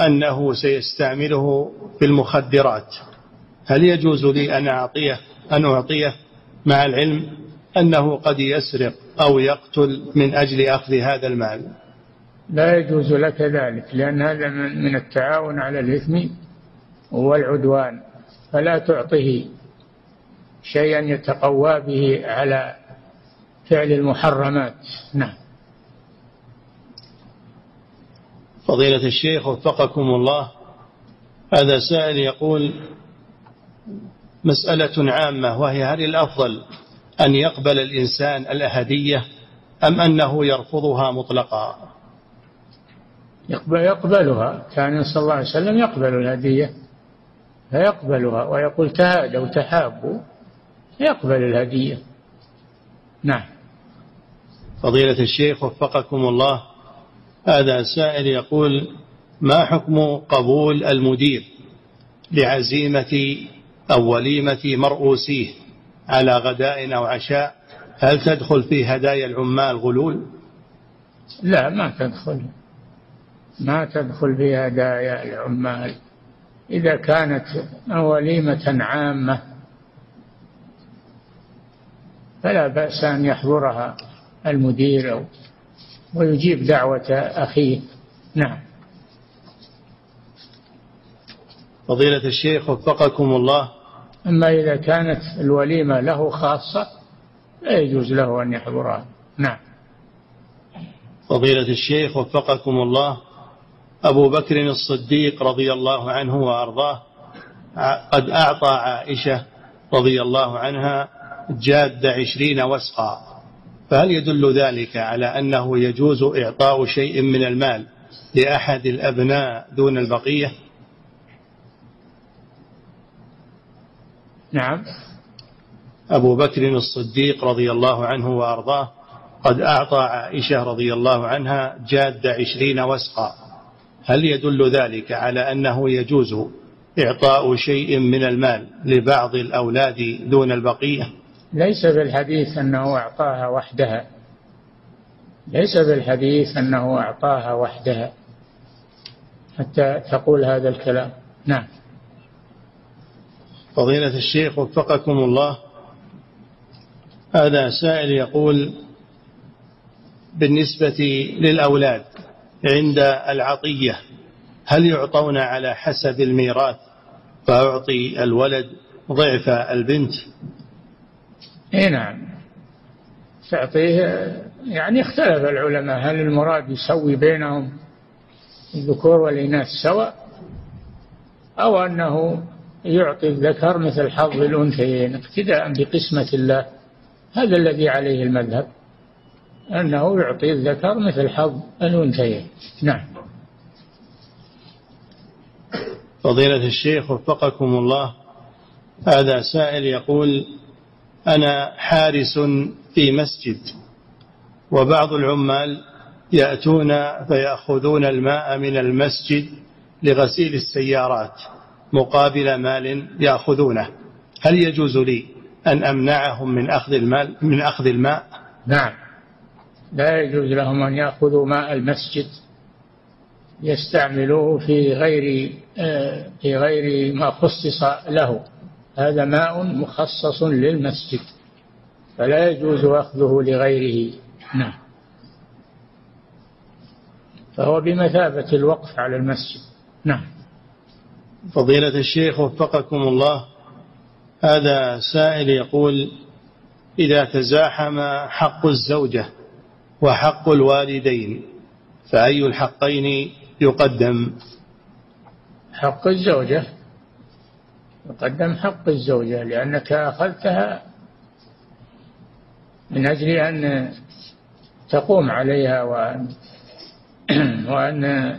أنه سيستعمله في المخدرات هل يجوز لي أن أعطيه أن أعطيه مع العلم أنه قد يسرق أو يقتل من أجل أخذ هذا المال؟ لا يجوز لك ذلك لأن هذا من التعاون على الإثم والعدوان فلا تعطه شيئا يتقوى به على فعل المحرمات. نعم. فضيلة الشيخ وفقكم الله هذا سائل يقول مسألة عامة وهي هل الأفضل أن يقبل الإنسان الأهدية أم أنه يرفضها مطلقا؟ يقبلها. كان صلى الله عليه وسلم يقبل الهدية فيقبلها ويقول تهادوا تحابوا يقبل الهدية نعم. فضيلة الشيخ وفقكم الله هذا سائل يقول ما حكم قبول المدير لعزيمة أو وليمة مرؤوسيه على غداء أو عشاء؟ هل تدخل في هدايا العمال غلول؟ لا ما تدخل. ما تدخل في هدايا العمال. إذا كانت وليمة عامة فلا بأس أن يحضرها المدير أو ويجيب دعوة أخيه. نعم. فضيلة الشيخ وفقكم الله. أما إذا كانت الوليمة له خاصة لا يجوز له أن يحضرها. نعم. فضيلة الشيخ وفقكم الله. أبو بكر الصديق رضي الله عنه وأرضاه قد أعطى عائشة رضي الله عنها جاد عشرين وسقا. فهل يدل ذلك على أنه يجوز إعطاء شيء من المال لأحد الأبناء دون البقية؟ نعم. أبو بكر الصديق رضي الله عنه وأرضاه قد أعطى عائشة رضي الله عنها جاد عشرين وسقا. هل يدل ذلك على أنه يجوز إعطاء شيء من المال لبعض الأولاد دون البقية؟ ليس بالحديث أنه أعطاها وحدها. ليس بالحديث أنه أعطاها وحدها. حتى تقول هذا الكلام. نعم. فضيلة الشيخ وفقكم الله. هذا سائل يقول بالنسبة للأولاد عند العطية هل يعطون على حسب الميراث؟ فأعطي الولد ضعف البنت. إي نعم. تعطيه يعني اختلف العلماء هل المراد يسوي بينهم الذكور والإناث سواء أو أنه يعطي الذكر مثل حظ الأنثيين اقتداء بقسمة الله. هذا الذي عليه المذهب أنه يعطي الذكر مثل حظ الأنثيين. نعم. فضيلة الشيخ وفقكم الله هذا سائل يقول أنا حارس في مسجد وبعض العمال يأتون فيأخذون الماء من المسجد لغسيل السيارات مقابل مال يأخذونه. هل يجوز لي أن أمنعهم من أخذ المال من أخذ الماء؟ نعم. لا يجوز لهم أن يأخذوا ماء المسجد يستعملوه في غير آه، في غير ما خصص له. هذا ماء مخصص للمسجد فلا يجوز أخذه لغيره. نعم. فهو بمثابة الوقف على المسجد. نعم. فضيلة الشيخ وفقكم الله هذا سائل يقول إذا تزاحم حق الزوجة وحق الوالدين فأي الحقين يقدم؟ حق الزوجة؟ يقدم حق الزوجة لأنك أخذتها من أجل أن تقوم عليها وأن (clears throat) وأن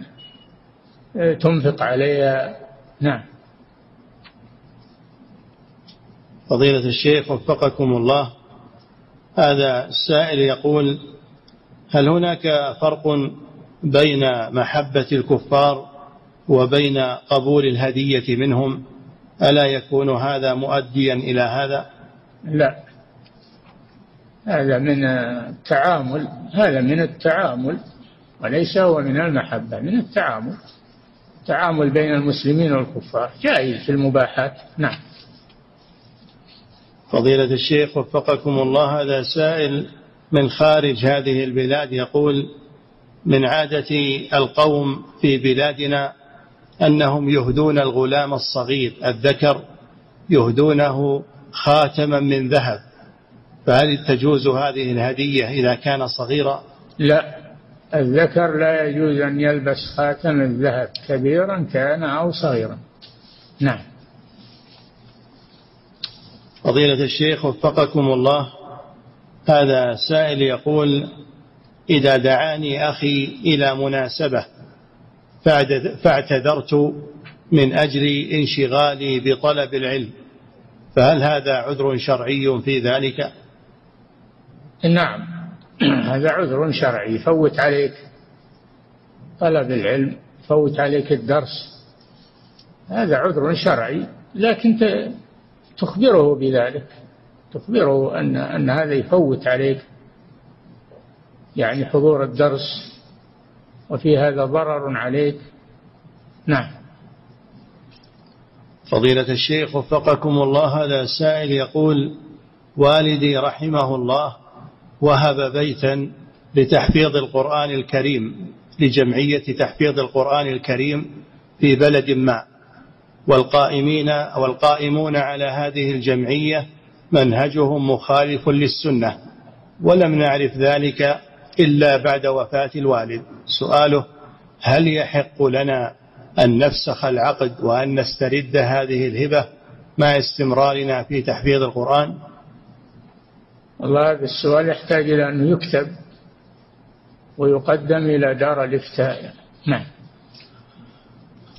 تنفق عليها. نعم. فضيلة الشيخ وفقكم الله. هذا السائل يقول هل هناك فرق بين محبة الكفار وبين قبول الهدية منهم؟ ألا يكون هذا مؤديا إلى هذا؟ لا. هذا من التعامل هذا من التعامل وليس هو من المحبة من التعامل. التعامل بين المسلمين والكفار. جائز في المباحات. نعم. فضيلة الشيخ وفقكم الله هذا سائل من خارج هذه البلاد يقول من عادة القوم في بلادنا أنهم يهدون الغلام الصغير الذكر يهدونه خاتما من ذهب. فهل تجوز هذه الهدية إذا كان صغيرا؟ لا الذكر لا يجوز أن يلبس خاتم الذهب كبيرا كان أو صغيرا. نعم. فضيلة الشيخ وفقكم الله هذا سائل يقول إذا دعاني أخي إلى مناسبة فاعتذرت من أجل انشغالي بطلب العلم. فهل هذا عذر شرعي في ذلك؟ نعم. هذا عذر شرعي. يفوت عليك طلب العلم يفوت عليك الدرس. هذا عذر شرعي لكن تخبره بذلك. تخبره أن أن هذا يفوت عليك. يعني حضور الدرس. وفي هذا ضرر عليك. نعم. فضيلة الشيخ وفقكم الله هذا سائل يقول والدي رحمه الله وهب بيتا لتحفيظ القرآن الكريم لجمعية تحفيظ القرآن الكريم في بلد ما. والقائمين والقائمون على هذه الجمعية منهجهم مخالف للسنة ولم نعرف ذلك إلا بعد وفاة الوالد. سؤاله هل يحق لنا أن نفسخ العقد وأن نسترد هذه الهبة مع استمرارنا في تحفيظ القرآن؟ والله هذا السؤال يحتاج إلى أنه يكتب ويقدم إلى دار الإفتاء. نعم.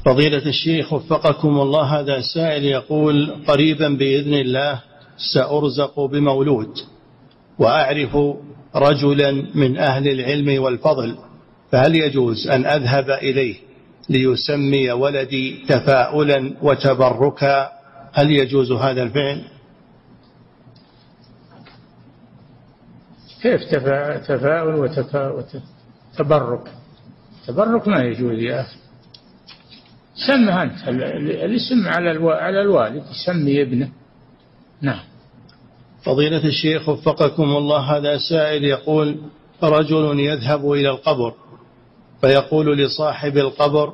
فضيلة الشيخ وفقكم الله هذا سائل يقول قريبا بإذن الله سأرزق بمولود وأعرف رجلا من أهل العلم والفضل فهل يجوز أن أذهب إليه ليسمي ولدي تفاؤلا وتبركا؟ هل يجوز هذا الفعل؟ كيف تفاؤل وتبرك؟ تبرك ما يجوز يا أخي. سمه أنت الاسم على الوالد يسمي ابنه. نعم. فضيلة الشيخ وفقكم الله هذا سائل يقول رجل يذهب إلى القبر فيقول لصاحب القبر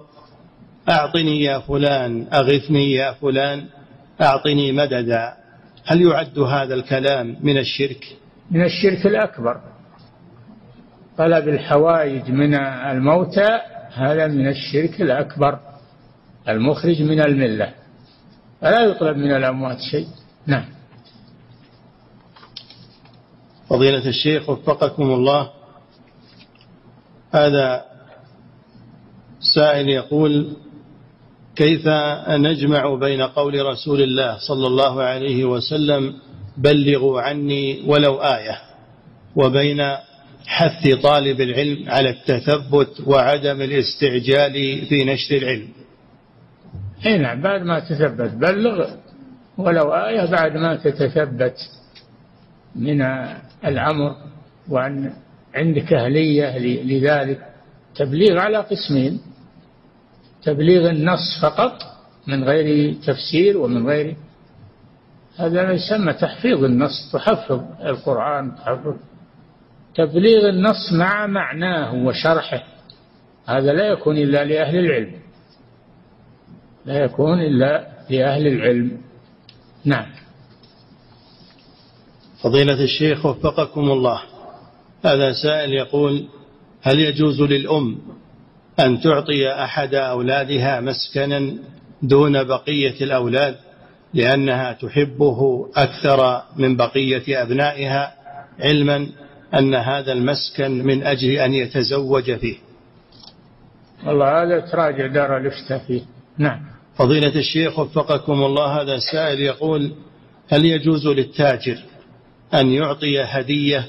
أعطني يا فلان أغثني يا فلان أعطني مددا. هل يعد هذا الكلام من الشرك؟ من الشرك الأكبر. طلب الحوائج من الموتى هذا من الشرك الأكبر المخرج من الملة. فلا يطلب من الأموات شيء؟ نعم. فضيلة الشيخ وفقكم الله. هذا سائل يقول كيف نجمع بين قول رسول الله صلى الله عليه وسلم بلغوا عني ولو آية وبين حث طالب العلم على التثبت وعدم الاستعجال في نشر العلم. اي نعم بعد ما تثبت بلغ ولو آية بعد ما تتثبت. من الأمر وأن عندك أهلية لذلك تبليغ على قسمين. تبليغ النص فقط من غير تفسير ومن غير هذا يسمى تحفيظ النص تحفظ القرآن تحفظ. تبليغ النص مع معناه وشرحه هذا لا يكون إلا لأهل العلم. لا يكون إلا لأهل العلم. نعم. فضيلة الشيخ وفقكم الله. هذا سائل يقول هل يجوز للأم أن تعطي أحد أولادها مسكنا دون بقية الأولاد لأنها تحبه أكثر من بقية أبنائها علما أن هذا المسكن من أجل أن يتزوج فيه؟ والله هذا تراجع دار الإفتاء فيه. نعم. فضيلة الشيخ وفقكم الله هذا سائل يقول هل يجوز للتاجر أن يعطي هدية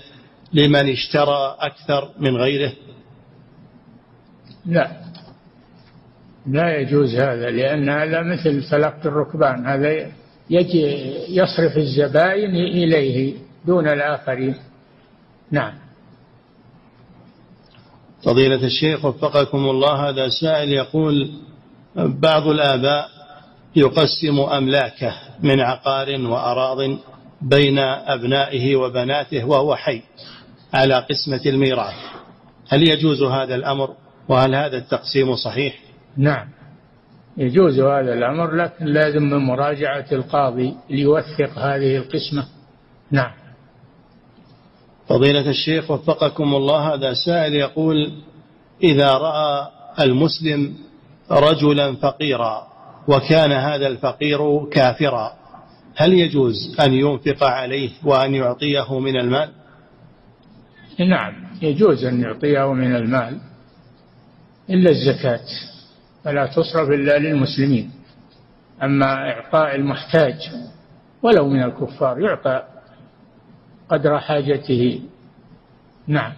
لمن اشترى أكثر من غيره؟ لا. لا يجوز هذا لأن هذا مثل تلقي الركبان هذا يجي يصرف الزبائن إليه دون الآخرين. نعم. فضيلة الشيخ وفقكم الله هذا سائل يقول بعض الآباء يقسم أملاكه من عقار وأراض بين أبنائه وبناته وهو حي على قسمة الميراث. هل يجوز هذا الأمر؟ وهل هذا التقسيم صحيح؟ نعم. يجوز هذا الأمر لكن لازم من مراجعة القاضي ليوثق هذه القسمة. نعم. فضيلة الشيخ وفقكم الله هذا سائل يقول إذا رأى المسلم رجلا فقيرا وكان هذا الفقير كافرا هل يجوز أن ينفق عليه وأن يعطيه من المال؟ نعم يجوز أن يعطيه من المال إلا الزكاة فلا تصرف إلا للمسلمين. أما إعطاء المحتاج ولو من الكفار يعطى قدر حاجته. نعم.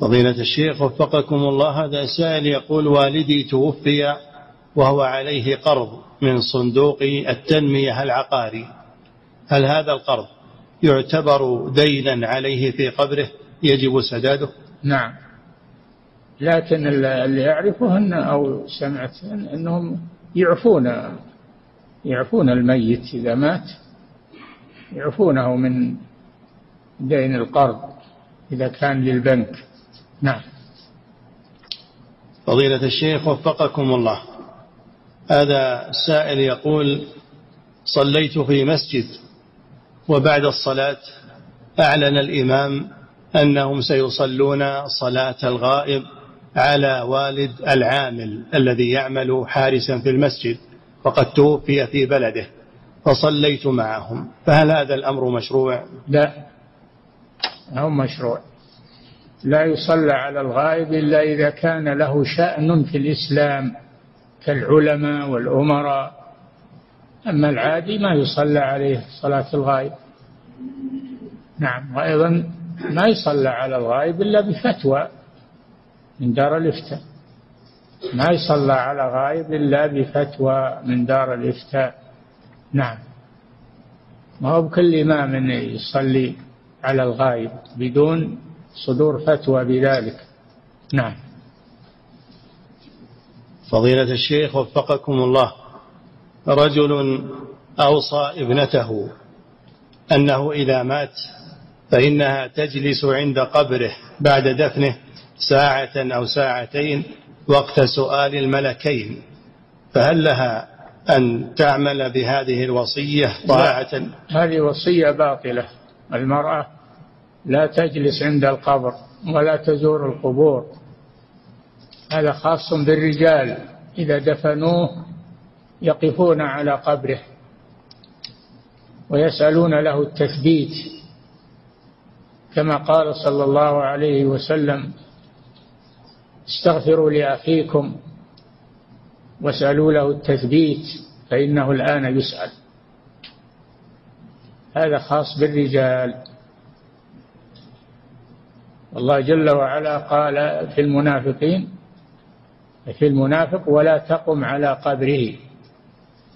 فضيلة الشيخ وفقكم الله هذا سائل يقول والدي توفي وهو عليه قرض من صندوق التنمية العقاري. هل هذا القرض يعتبر دينا عليه في قبره؟ يجب سداده؟ نعم. لكن اللي يعرفه أن أو سمعت أنهم يعفون يعفون الميت إذا مات. يعفونه من دين القرض إذا كان للبنك. نعم. فضيلة الشيخ وفقكم الله. هذا سائل يقول صليت في مسجد وبعد الصلاة أعلن الإمام أنهم سيصلون صلاة الغائب على والد العامل الذي يعمل حارسا في المسجد وقد توفي في بلده فصليت معهم. فهل هذا الأمر مشروع؟ لا هو مشروع. لا يصلى على الغائب إلا إذا كان له شأن في الإسلام. كالعلماء والأمراء. أما العادي ما يصلى عليه صلاة الغائب. نعم وأيضا ما يصلى على الغائب إلا بفتوى من دار الإفتاء. ما يصلى على غائب إلا بفتوى من دار الإفتاء. نعم ما هو بكل إمام يصلي على الغائب بدون صدور فتوى بذلك. نعم. فضيلة الشيخ وفقكم الله رجل أوصى ابنته أنه إذا مات فإنها تجلس عند قبره بعد دفنه ساعة أو ساعتين وقت سؤال الملكين فهل لها أن تعمل بهذه الوصية طاعة؟ هذه وصية باطلة. المرأة لا تجلس عند القبر ولا تزور القبور. هذا خاص بالرجال إذا دفنوه يقفون على قبره ويسألون له التثبيت كما قال صلى الله عليه وسلم استغفروا لأخيكم واسألوا له التثبيت فإنه الآن يسأل. هذا خاص بالرجال. الله جل وعلا قال في المنافقين في المنافق ولا تقم على قبره.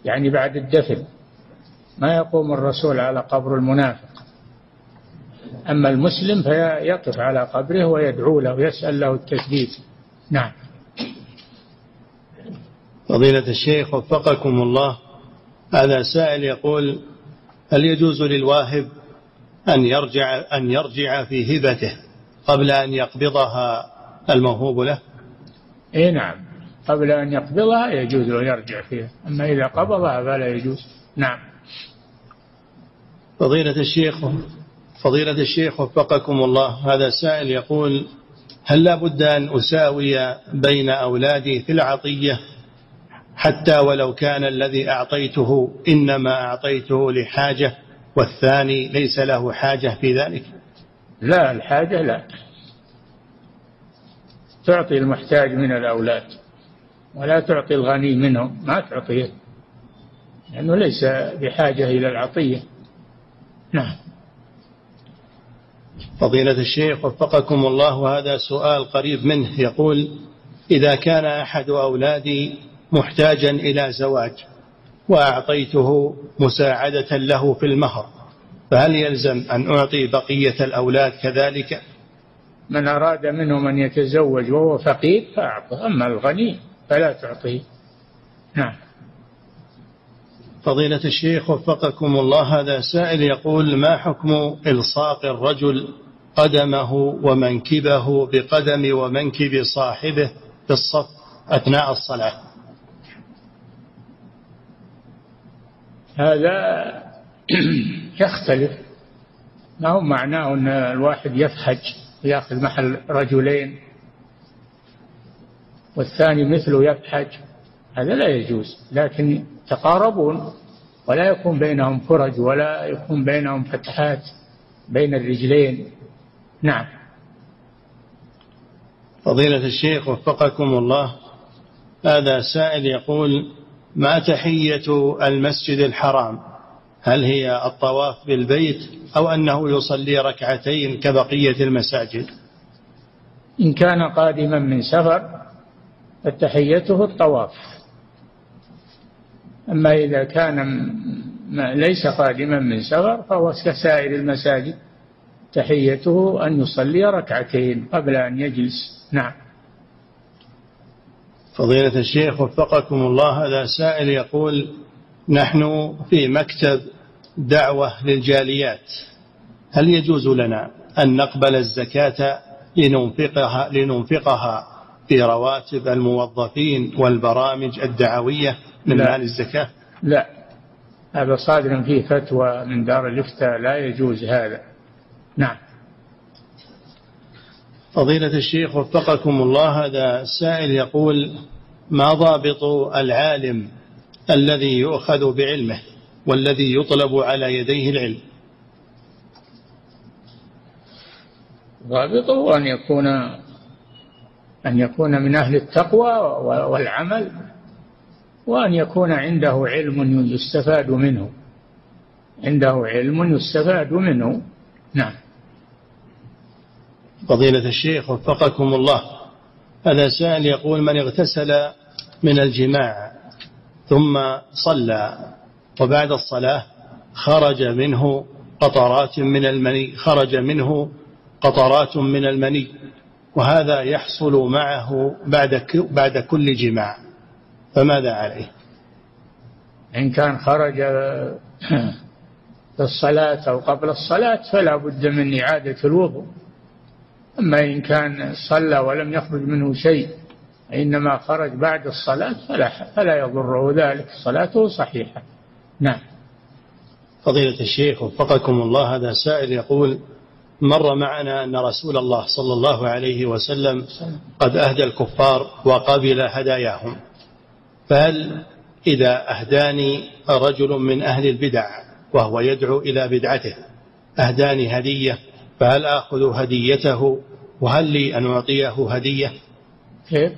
يعني بعد الدفن. ما يقوم الرسول على قبر المنافق. أما المسلم فيقف على قبره ويدعو له ويسأل له التثبيت نعم. فضيلة الشيخ وفقكم الله. هذا سائل يقول هل يجوز للواهب أن يرجع أن يرجع في هبته قبل أن يقبضها الموهوب له؟ إيه نعم. قبل أن يقبضها يجوز له يرجع فيها. أما إذا قبضها فلا يجوز. نعم. فضيلة الشيخ فضيلة الشيخ وفقكم الله. هذا سائل يقول هل لا بد أن أساوي بين أولادي في العطية؟ حتى ولو كان الذي أعطيته إنما أعطيته لحاجة والثاني ليس له حاجة في ذلك؟ لا الحاجة لا. تعطي المحتاج من الأولاد ولا تعطي الغني منهم ما تعطيه لأنه ليس بحاجة إلى العطية. نعم. فضيلة الشيخ وفقكم الله وهذا سؤال قريب منه. يقول إذا كان أحد أولادي محتاجا إلى زواج وأعطيته مساعدة له في المهر فهل يلزم أن أعطي بقية الأولاد كذلك؟ من أراد منهم أن يتزوج وهو فقير فأعطه أما الغني فلا تعطيه. نعم. فضيلة الشيخ وفقكم الله هذا سائل يقول ما حكم إلصاق الرجل قدمه ومنكبه بقدم ومنكب صاحبه في الصف أثناء الصلاة؟ هذا يختلف. ما هو معناه أن الواحد يفحج؟ يأخذ محل رجلين والثاني مثله يفحج هذا لا يجوز لكن يتقاربون ولا يكون بينهم فرج ولا يكون بينهم فتحات بين الرجلين. نعم. فضيلة الشيخ وفقكم الله هذا سائل يقول ما تحية المسجد الحرام؟ هل هي الطواف بالبيت أو أنه يصلي ركعتين كبقية المساجد؟ إن كان قادما من سفر فتحيته الطواف. أما إذا كان ليس قادما من سفر فهو كسائر المساجد تحيته أن يصلي ركعتين قبل أن يجلس. نعم. فضيلة الشيخ وفقكم الله هذا سائل يقول نحن في مكتب دعوة للجاليات. هل يجوز لنا أن نقبل الزكاة لننفقها, لننفقها في رواتب الموظفين والبرامج الدعوية من لا. مال الزكاة؟ لا. هذا صادر فيه فتوى من دار الإفتاء. لا يجوز هذا. نعم. فضيلة الشيخ وفقكم الله هذا سائل يقول ما ضابط العالم الذي يؤخذ بعلمه والذي يطلب على يديه العلم. ضابطه أن يكون أن يكون من أهل التقوى والعمل وأن يكون عنده علم يستفاد منه. عنده علم يستفاد منه. نعم. فضيلة الشيخ وفقكم الله. هذا سائل يقول من اغتسل من الجماع ثم صلى. وبعد الصلاة خرج منه قطرات من المني خرج منه قطرات من المني. وهذا يحصل معه بعد بعد كل جماع. فماذا عليه؟ إن كان خرج في الصلاة أو قبل الصلاة فلا بد من إعادة الوضوء. أما إن كان صلى ولم يخرج منه شيء إنما خرج بعد الصلاة فلا, فلا يضره ذلك. صلاته صحيحة. نعم. فضيلة الشيخ وفقكم الله هذا سائل يقول مر معنا أن رسول الله صلى الله عليه وسلم قد أهدى الكفار وقبل هداياهم. فهل إذا أهداني رجل من أهل البدع وهو يدعو إلى بدعته أهداني هدية فهل آخذ هديته؟ وهل لي أن أعطيه هدية؟ كيف؟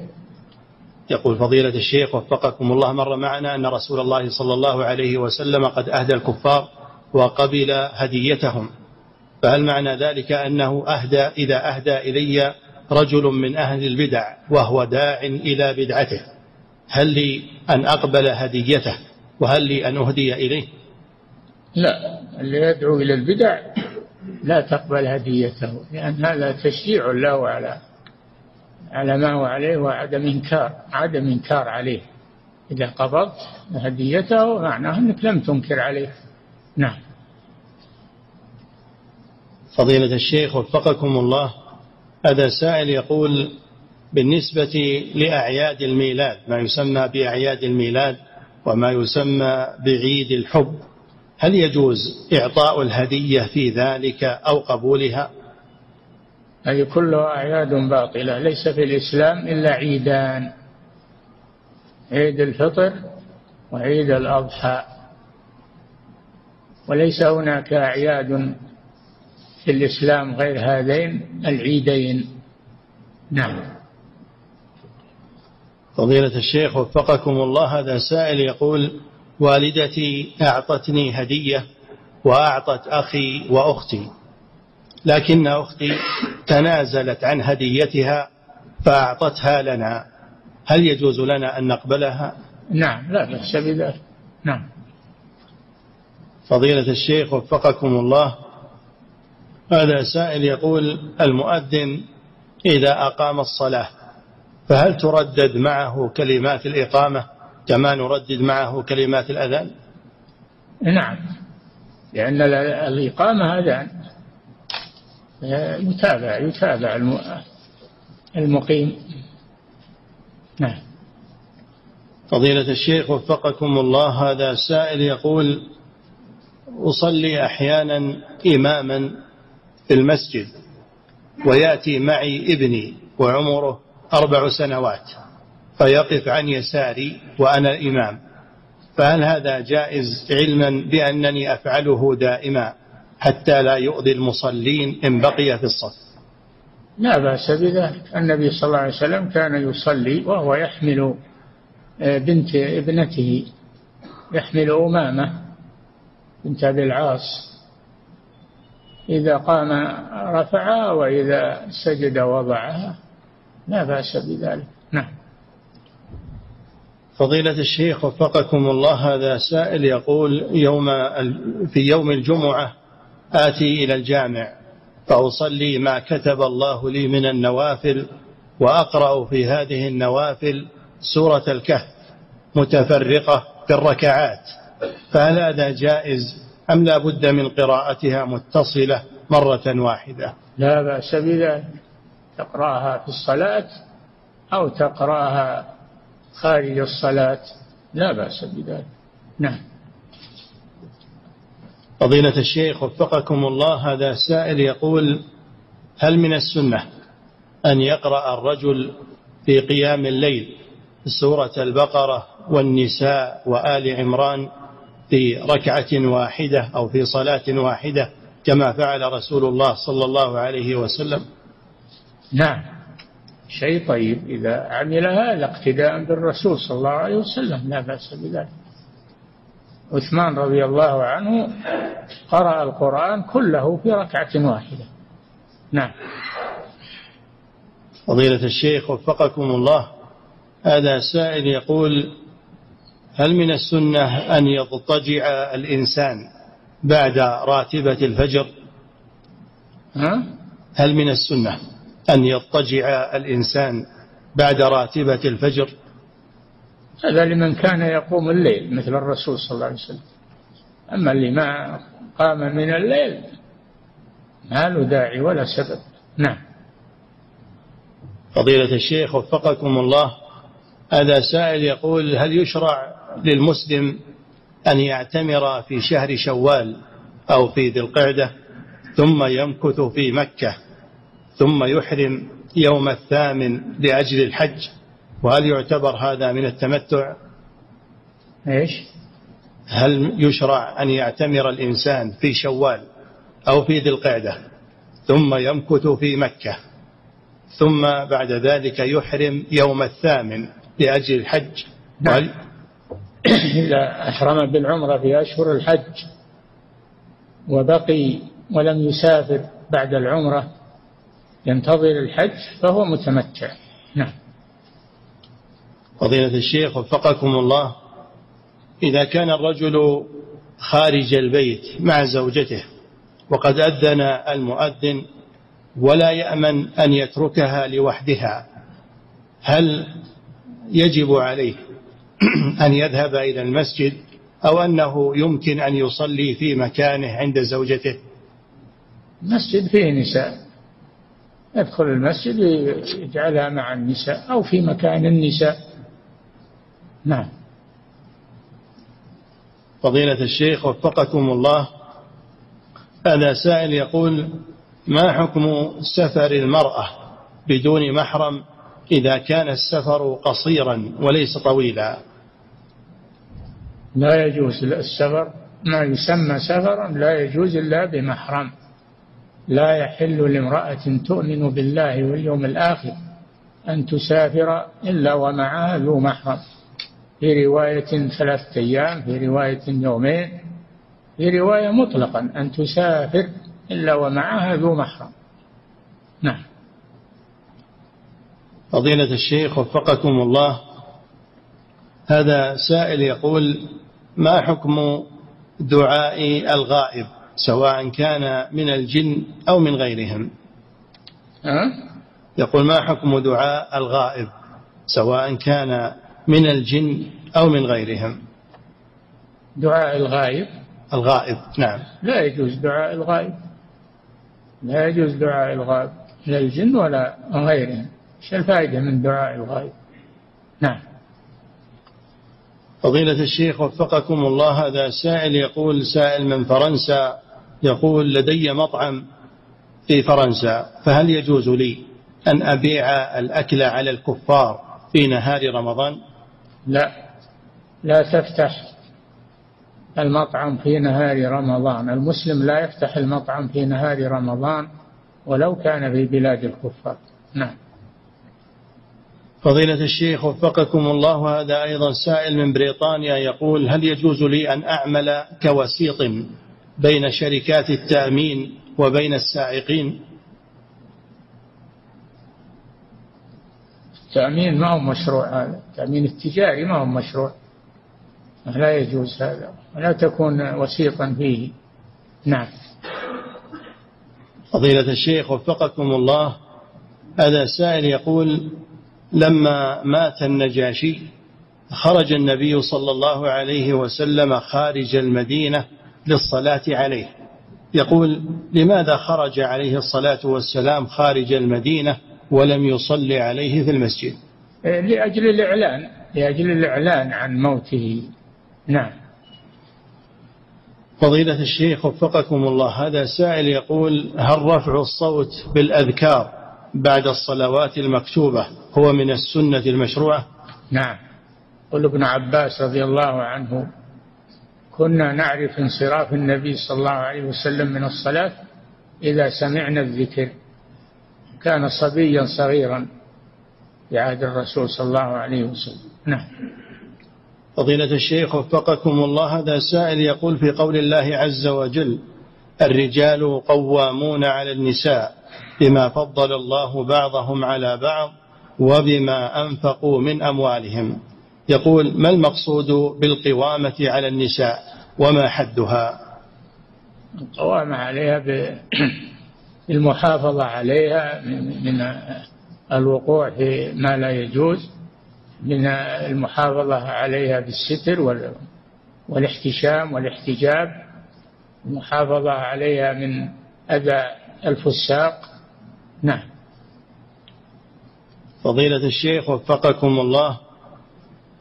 يقول فضيلة الشيخ وفقكم الله مر معنا أن رسول الله صلى الله عليه وسلم قد أهدى الكفار وقبل هديتهم. فهل معنى ذلك أنه أهدى إذا أهدى إلي رجل من أهل البدع وهو داع إلى بدعته؟ هل لي أن أقبل هديته وهل لي أن أهدي إليه؟ لا اللي يدعو إلى البدع لا تقبل هديته لأن هذا تشجيع له على على ما هو عليه وعدم إنكار عدم إنكار عليه. إذا قبضت هديته معناه أنك لم تنكر عليه. نعم. فضيلة الشيخ وفقكم الله هذا سائل يقول بالنسبة لأعياد الميلاد ما يسمى بأعياد الميلاد وما يسمى بعيد الحب هل يجوز إعطاء الهدية في ذلك أو قبولها؟ هذه كلها أعياد باطلة ليس في الإسلام إلا عيدان عيد الفطر وعيد الأضحى. وليس هناك أعياد في الإسلام غير هذين العيدين. نعم. فضيلة الشيخ وفقكم الله هذا سائل يقول والدتي أعطتني هدية وأعطت أخي وأختي. لكن أختي تنازلت عن هديتها فأعطتها لنا. هل يجوز لنا أن نقبلها؟ نعم لا بأس بذلك. نعم. فضيلة الشيخ وفقكم الله. هذا سائل يقول المؤذن إذا أقام الصلاة فهل تردد معه كلمات الإقامة كما نردد معه كلمات الأذان؟ نعم. لأن الإقامة أذان. يتابع يتابع المقيم. نعم. فضيلة الشيخ وفقكم الله هذا سائل يقول أصلي أحيانا إماما في المسجد ويأتي معي ابني وعمره أربع سنوات فيقف عن يساري وأنا الإمام. فهل هذا جائز علما بأنني أفعله دائما؟ حتى لا يؤذي المصلين إن بقي في الصف. لا بأس بذلك. النبي صلى الله عليه وسلم كان يصلي وهو يحمل آه، بنت ابنته يحمل أمامة بنت أبي العاص. إذا قام رفعها وإذا سجد وضعها لا بأس بذلك. نعم. فضيلة الشيخ وفقكم الله هذا سائل يقول يوم في يوم الجمعة آتي إلى الجامع فأصلي ما كتب الله لي من النوافل وأقرأ في هذه النوافل سورة الكهف متفرقة في الركعات. فهل هذا جائز أم لا بد من قراءتها متصلة مرة واحدة؟ لا بأس بذلك. تقرأها في الصلاة أو تقرأها خارج الصلاة؟ لا بأس بذلك. نعم. فضيلة الشيخ وفقكم الله هذا سائل يقول هل من السنة أن يقرأ الرجل في قيام الليل سورة البقرة والنساء وآل عمران في ركعة واحدة أو في صلاة واحدة كما فعل رسول الله صلى الله عليه وسلم؟ نعم. شيء طيب إذا عمل هذا اقتداء بالرسول صلى الله عليه وسلم لا بأس بذلك. عثمان رضي الله عنه قرأ القرآن كله في ركعة واحدة. نعم. فضيلة الشيخ وفقكم الله. هذا سائل يقول هل من السنة أن يضطجع الإنسان بعد راتبة الفجر؟ ها؟ هل من السنة أن يضطجع الإنسان بعد راتبة الفجر؟ هذا لمن كان يقوم الليل مثل الرسول صلى الله عليه وسلم. أما اللي ما قام من الليل ما له داعي ولا سبب. نعم. فضيلة الشيخ وفقكم الله هذا سائل يقول هل يشرع للمسلم أن يعتمر في شهر شوال أو في ذي القعدة ثم يمكث في مكة ثم يحرم يوم الثامن لأجل الحج؟ وهل يعتبر هذا من التمتع؟ إيش؟ هل يشرع أن يعتمر الإنسان في شوال أو في ذي القعدة ثم يمكث في مكة ثم بعد ذلك يحرم يوم الثامن لأجل الحج؟ نعم. (coughs) إذا أحرم بالعمرة في أشهر الحج وبقي ولم يسافر بعد العمرة ينتظر الحج فهو متمتع. نعم. فضيلة الشيخ وفقكم الله إذا كان الرجل خارج البيت مع زوجته وقد أذن المؤذن ولا يأمن أن يتركها لوحدها هل يجب عليه (clears throat) أن يذهب إلى المسجد أو أنه يمكن أن يصلي في مكانه عند زوجته؟ المسجد فيه نساء. يدخل المسجد يجعلها مع النساء أو في مكان النساء. نعم. فضيلة الشيخ وفقكم الله. هذا سائل يقول ما حكم سفر المرأة بدون محرم إذا كان السفر قصيرا وليس طويلا؟ لا يجوز السفر ما يسمى سفرا لا يجوز إلا بمحرم. لا يحل لامرأة تؤمن بالله واليوم الآخر أن تسافر إلا ومعها ذو محرم. في رواية ثلاثة أيام في رواية يومين في رواية مطلقا أن تسافر إلا ومعها ذو محرم. نعم. فضيلة الشيخ وفقكم الله هذا سائل يقول ما حكم دعاء الغائب سواء كان من الجن أو من غيرهم؟ أه؟ يقول ما حكم دعاء الغائب سواء كان من الجن أو من غيرهم. دعاء الغائب. الغائب نعم. لا يجوز دعاء الغائب. لا يجوز دعاء الغائب لا الجن ولا غيرهم. إيش الفائدة من دعاء الغائب؟ نعم. فضيلة الشيخ وفقكم الله هذا سائل يقول سائل من فرنسا يقول لدي مطعم في فرنسا فهل يجوز لي أن أبيع الأكل على الكفار في نهار رمضان؟ لا. لا تفتح المطعم في نهار رمضان. المسلم لا يفتح المطعم في نهار رمضان ولو كان في بلاد الكفار. نعم. فضيلة الشيخ وفقكم الله هذا أيضا سائل من بريطانيا يقول هل يجوز لي أن أعمل كوسيط بين شركات التأمين وبين السائقين؟ التأمين ما هو مشروع هذا. التأمين التجاري ما هو مشروع. لا يجوز هذا. ولا تكون وسيطا فيه. نعم. فضيلة الشيخ وفقكم الله هذا سائل يقول لما مات النجاشي خرج النبي صلى الله عليه وسلم خارج المدينة للصلاة عليه. يقول لماذا خرج عليه الصلاة والسلام خارج المدينة؟ ولم يصلي عليه في المسجد. لأجل الإعلان لأجل الإعلان عن موته. نعم. فضيلة الشيخ وفقكم الله هذا سائل يقول هل رفع الصوت بالأذكار بعد الصلوات المكتوبة هو من السنة المشروعة؟ نعم. قل ابن عباس رضي الله عنه كنا نعرف انصراف النبي صلى الله عليه وسلم من الصلاة إذا سمعنا الذكر. كان صبيا صغيرا في عهد الرسول صلى الله عليه وسلم. نعم. فضيلة الشيخ وفقكم الله هذا سائل يقول في قول الله عز وجل الرجال قوامون على النساء بما فضل الله بعضهم على بعض وبما أنفقوا من أموالهم. يقول ما المقصود بالقوامة على النساء وما حدها؟ القوامة عليها بالمحافظة عليها من الوقوع في ما لا يجوز من المحافظة عليها بالستر والاحتشام والاحتجاب المحافظة عليها من أذى الفساق. نعم. فضيلة الشيخ وفقكم الله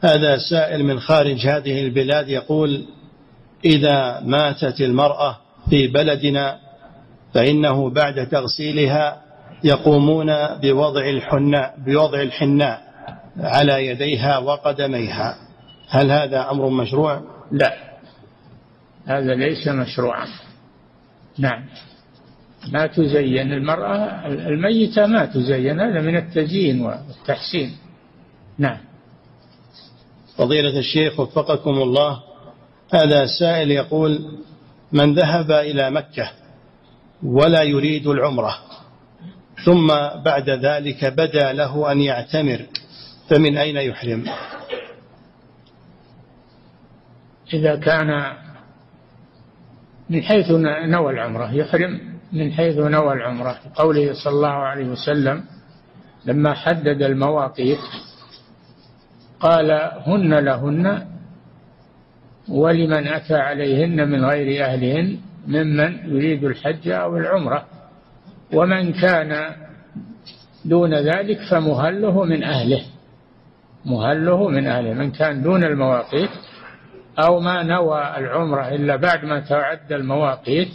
هذا سائل من خارج هذه البلاد يقول إذا ماتت المرأة في بلدنا فإنه بعد تغسيلها يقومون بوضع الحناء بوضع الحناء على يديها وقدميها. هل هذا أمر مشروع؟ لا. هذا ليس مشروعا. نعم. ما تزين المرأة الميتة ما تزين هذا من التزيين والتحسين. نعم. فضيلة الشيخ وفقكم الله هذا سائل يقول من ذهب إلى مكة ولا يريد العمرة. ثم بعد ذلك بدا له أن يعتمر فمن أين يحرم؟ إذا كان من حيث نوى العمرة يحرم من حيث نوى العمرة. قوله صلى الله عليه وسلم لما حدد المواقيت قال هن لهن ولمن أتى عليهن من غير أهلهن ممن يريد الحج أو العمرة. ومن كان دون ذلك فمهله من أهله. مهله من أهله. من كان دون المواقيت أو ما نوى العمرة إلا بعد ما تعد المواقيت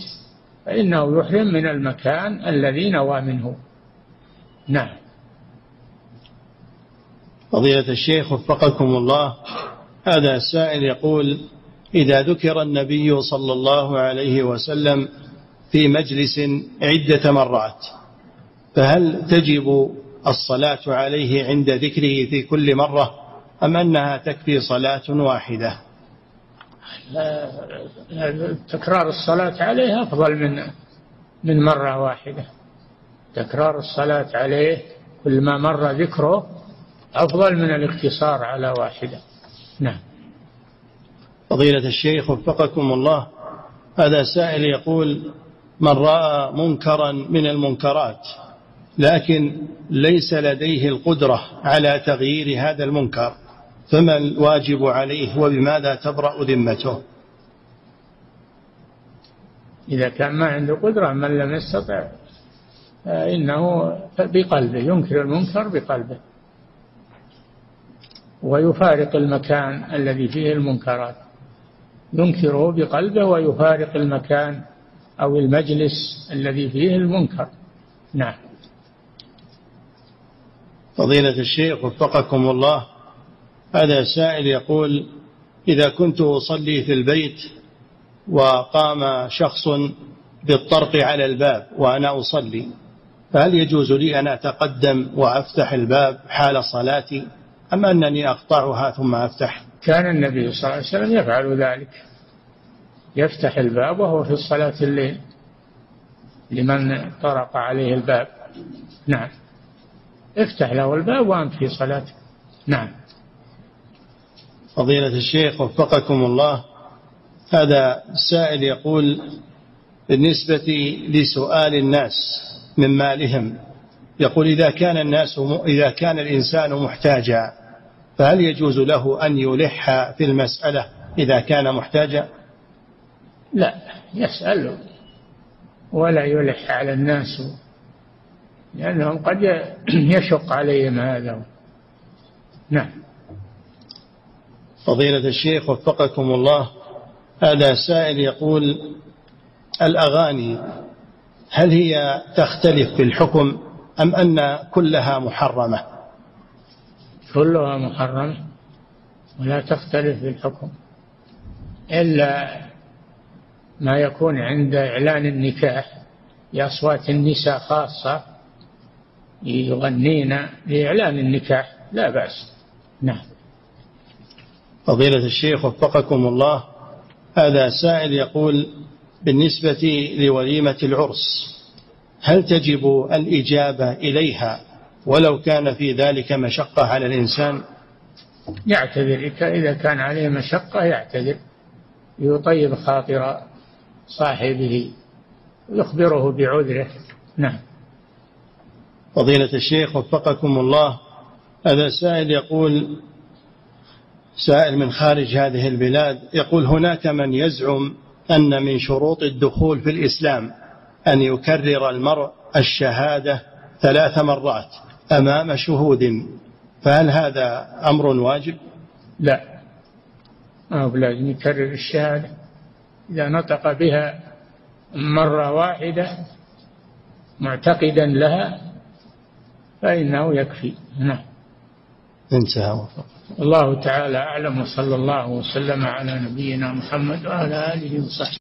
فإنه يحرم من المكان الذي نوى منه. نعم. فضيلة الشيخ وفقكم الله. هذا سائل يقول إذا ذكر النبي صلى الله عليه وسلم في مجلس عدة مرات فهل تجب الصلاة عليه عند ذكره في كل مرة أم أنها تكفي صلاة واحدة؟ تكرار الصلاة عليه أفضل من من مرة واحدة. تكرار الصلاة عليه كل ما مر ذكره أفضل من الاقتصار على واحدة. نعم. فضيلة الشيخ وفقكم الله. هذا سائل يقول من رأى منكرا من المنكرات لكن ليس لديه القدرة على تغيير هذا المنكر فما الواجب عليه وبماذا تبرأ ذمته؟ إذا كان ما عنده قدرة من لم يستطع فإنه بقلبه ينكر المنكر بقلبه ويفارق المكان الذي فيه المنكرات. ينكره بقلبه ويفارق المكان أو المجلس الذي فيه المنكر. نعم. فضيلة الشيخ وفقكم الله هذا سائل يقول إذا كنت أصلي في البيت وقام شخص بالطرق على الباب وأنا أصلي فهل يجوز لي أن أتقدم وأفتح الباب حال صلاتي أم أنني أقطعها ثم أفتح؟ كان النبي صلى الله عليه وسلم يفعل ذلك. يفتح الباب وهو في صلاة الليل. لمن طرق عليه الباب. نعم. افتح له الباب وأنت في صلاتك نعم. فضيلة الشيخ وفقكم الله. هذا سائل يقول بالنسبة لسؤال الناس من مالهم يقول إذا كان الناس إذا كان الإنسان محتاجا فهل يجوز له أن يلح في المسألة إذا كان محتاجا؟ لا يسأل ولا يلح على الناس لأنهم قد يشق عليهم هذا. نعم. فضيلة الشيخ وفقكم الله هذا سائل يقول الأغاني هل هي تختلف في الحكم أم أن كلها محرمة؟ كلها محرمة ولا تختلف في الحكم إلا ما يكون عند إعلان النكاح بأصوات النساء خاصة يغنين لإعلان النكاح لا بأس. نعم. فضيلة الشيخ وفقكم الله هذا سائل يقول بالنسبة لوليمة العرس هل تجب الإجابة إليها ولو كان في ذلك مشقة على الإنسان. يعتذر. إذا كان عليه مشقة يعتذر. يطيب خاطر صاحبه. يخبره بعذره. نعم. فضيلة الشيخ وفقكم الله هذا سائل يقول سائل من خارج هذه البلاد يقول هناك من يزعم أن من شروط الدخول في الإسلام أن يكرر المرء الشهادة ثلاث مرات. أمام شهود فهل هذا أمر واجب؟ لا. ما هو لازم يكرر الشهادة. إذا نطق بها مرة واحدة معتقدا لها فإنه يكفي. نعم. انتهى. وفق الله تعالى أعلم وصلى الله وسلم على نبينا محمد وعلى آله وصحبه.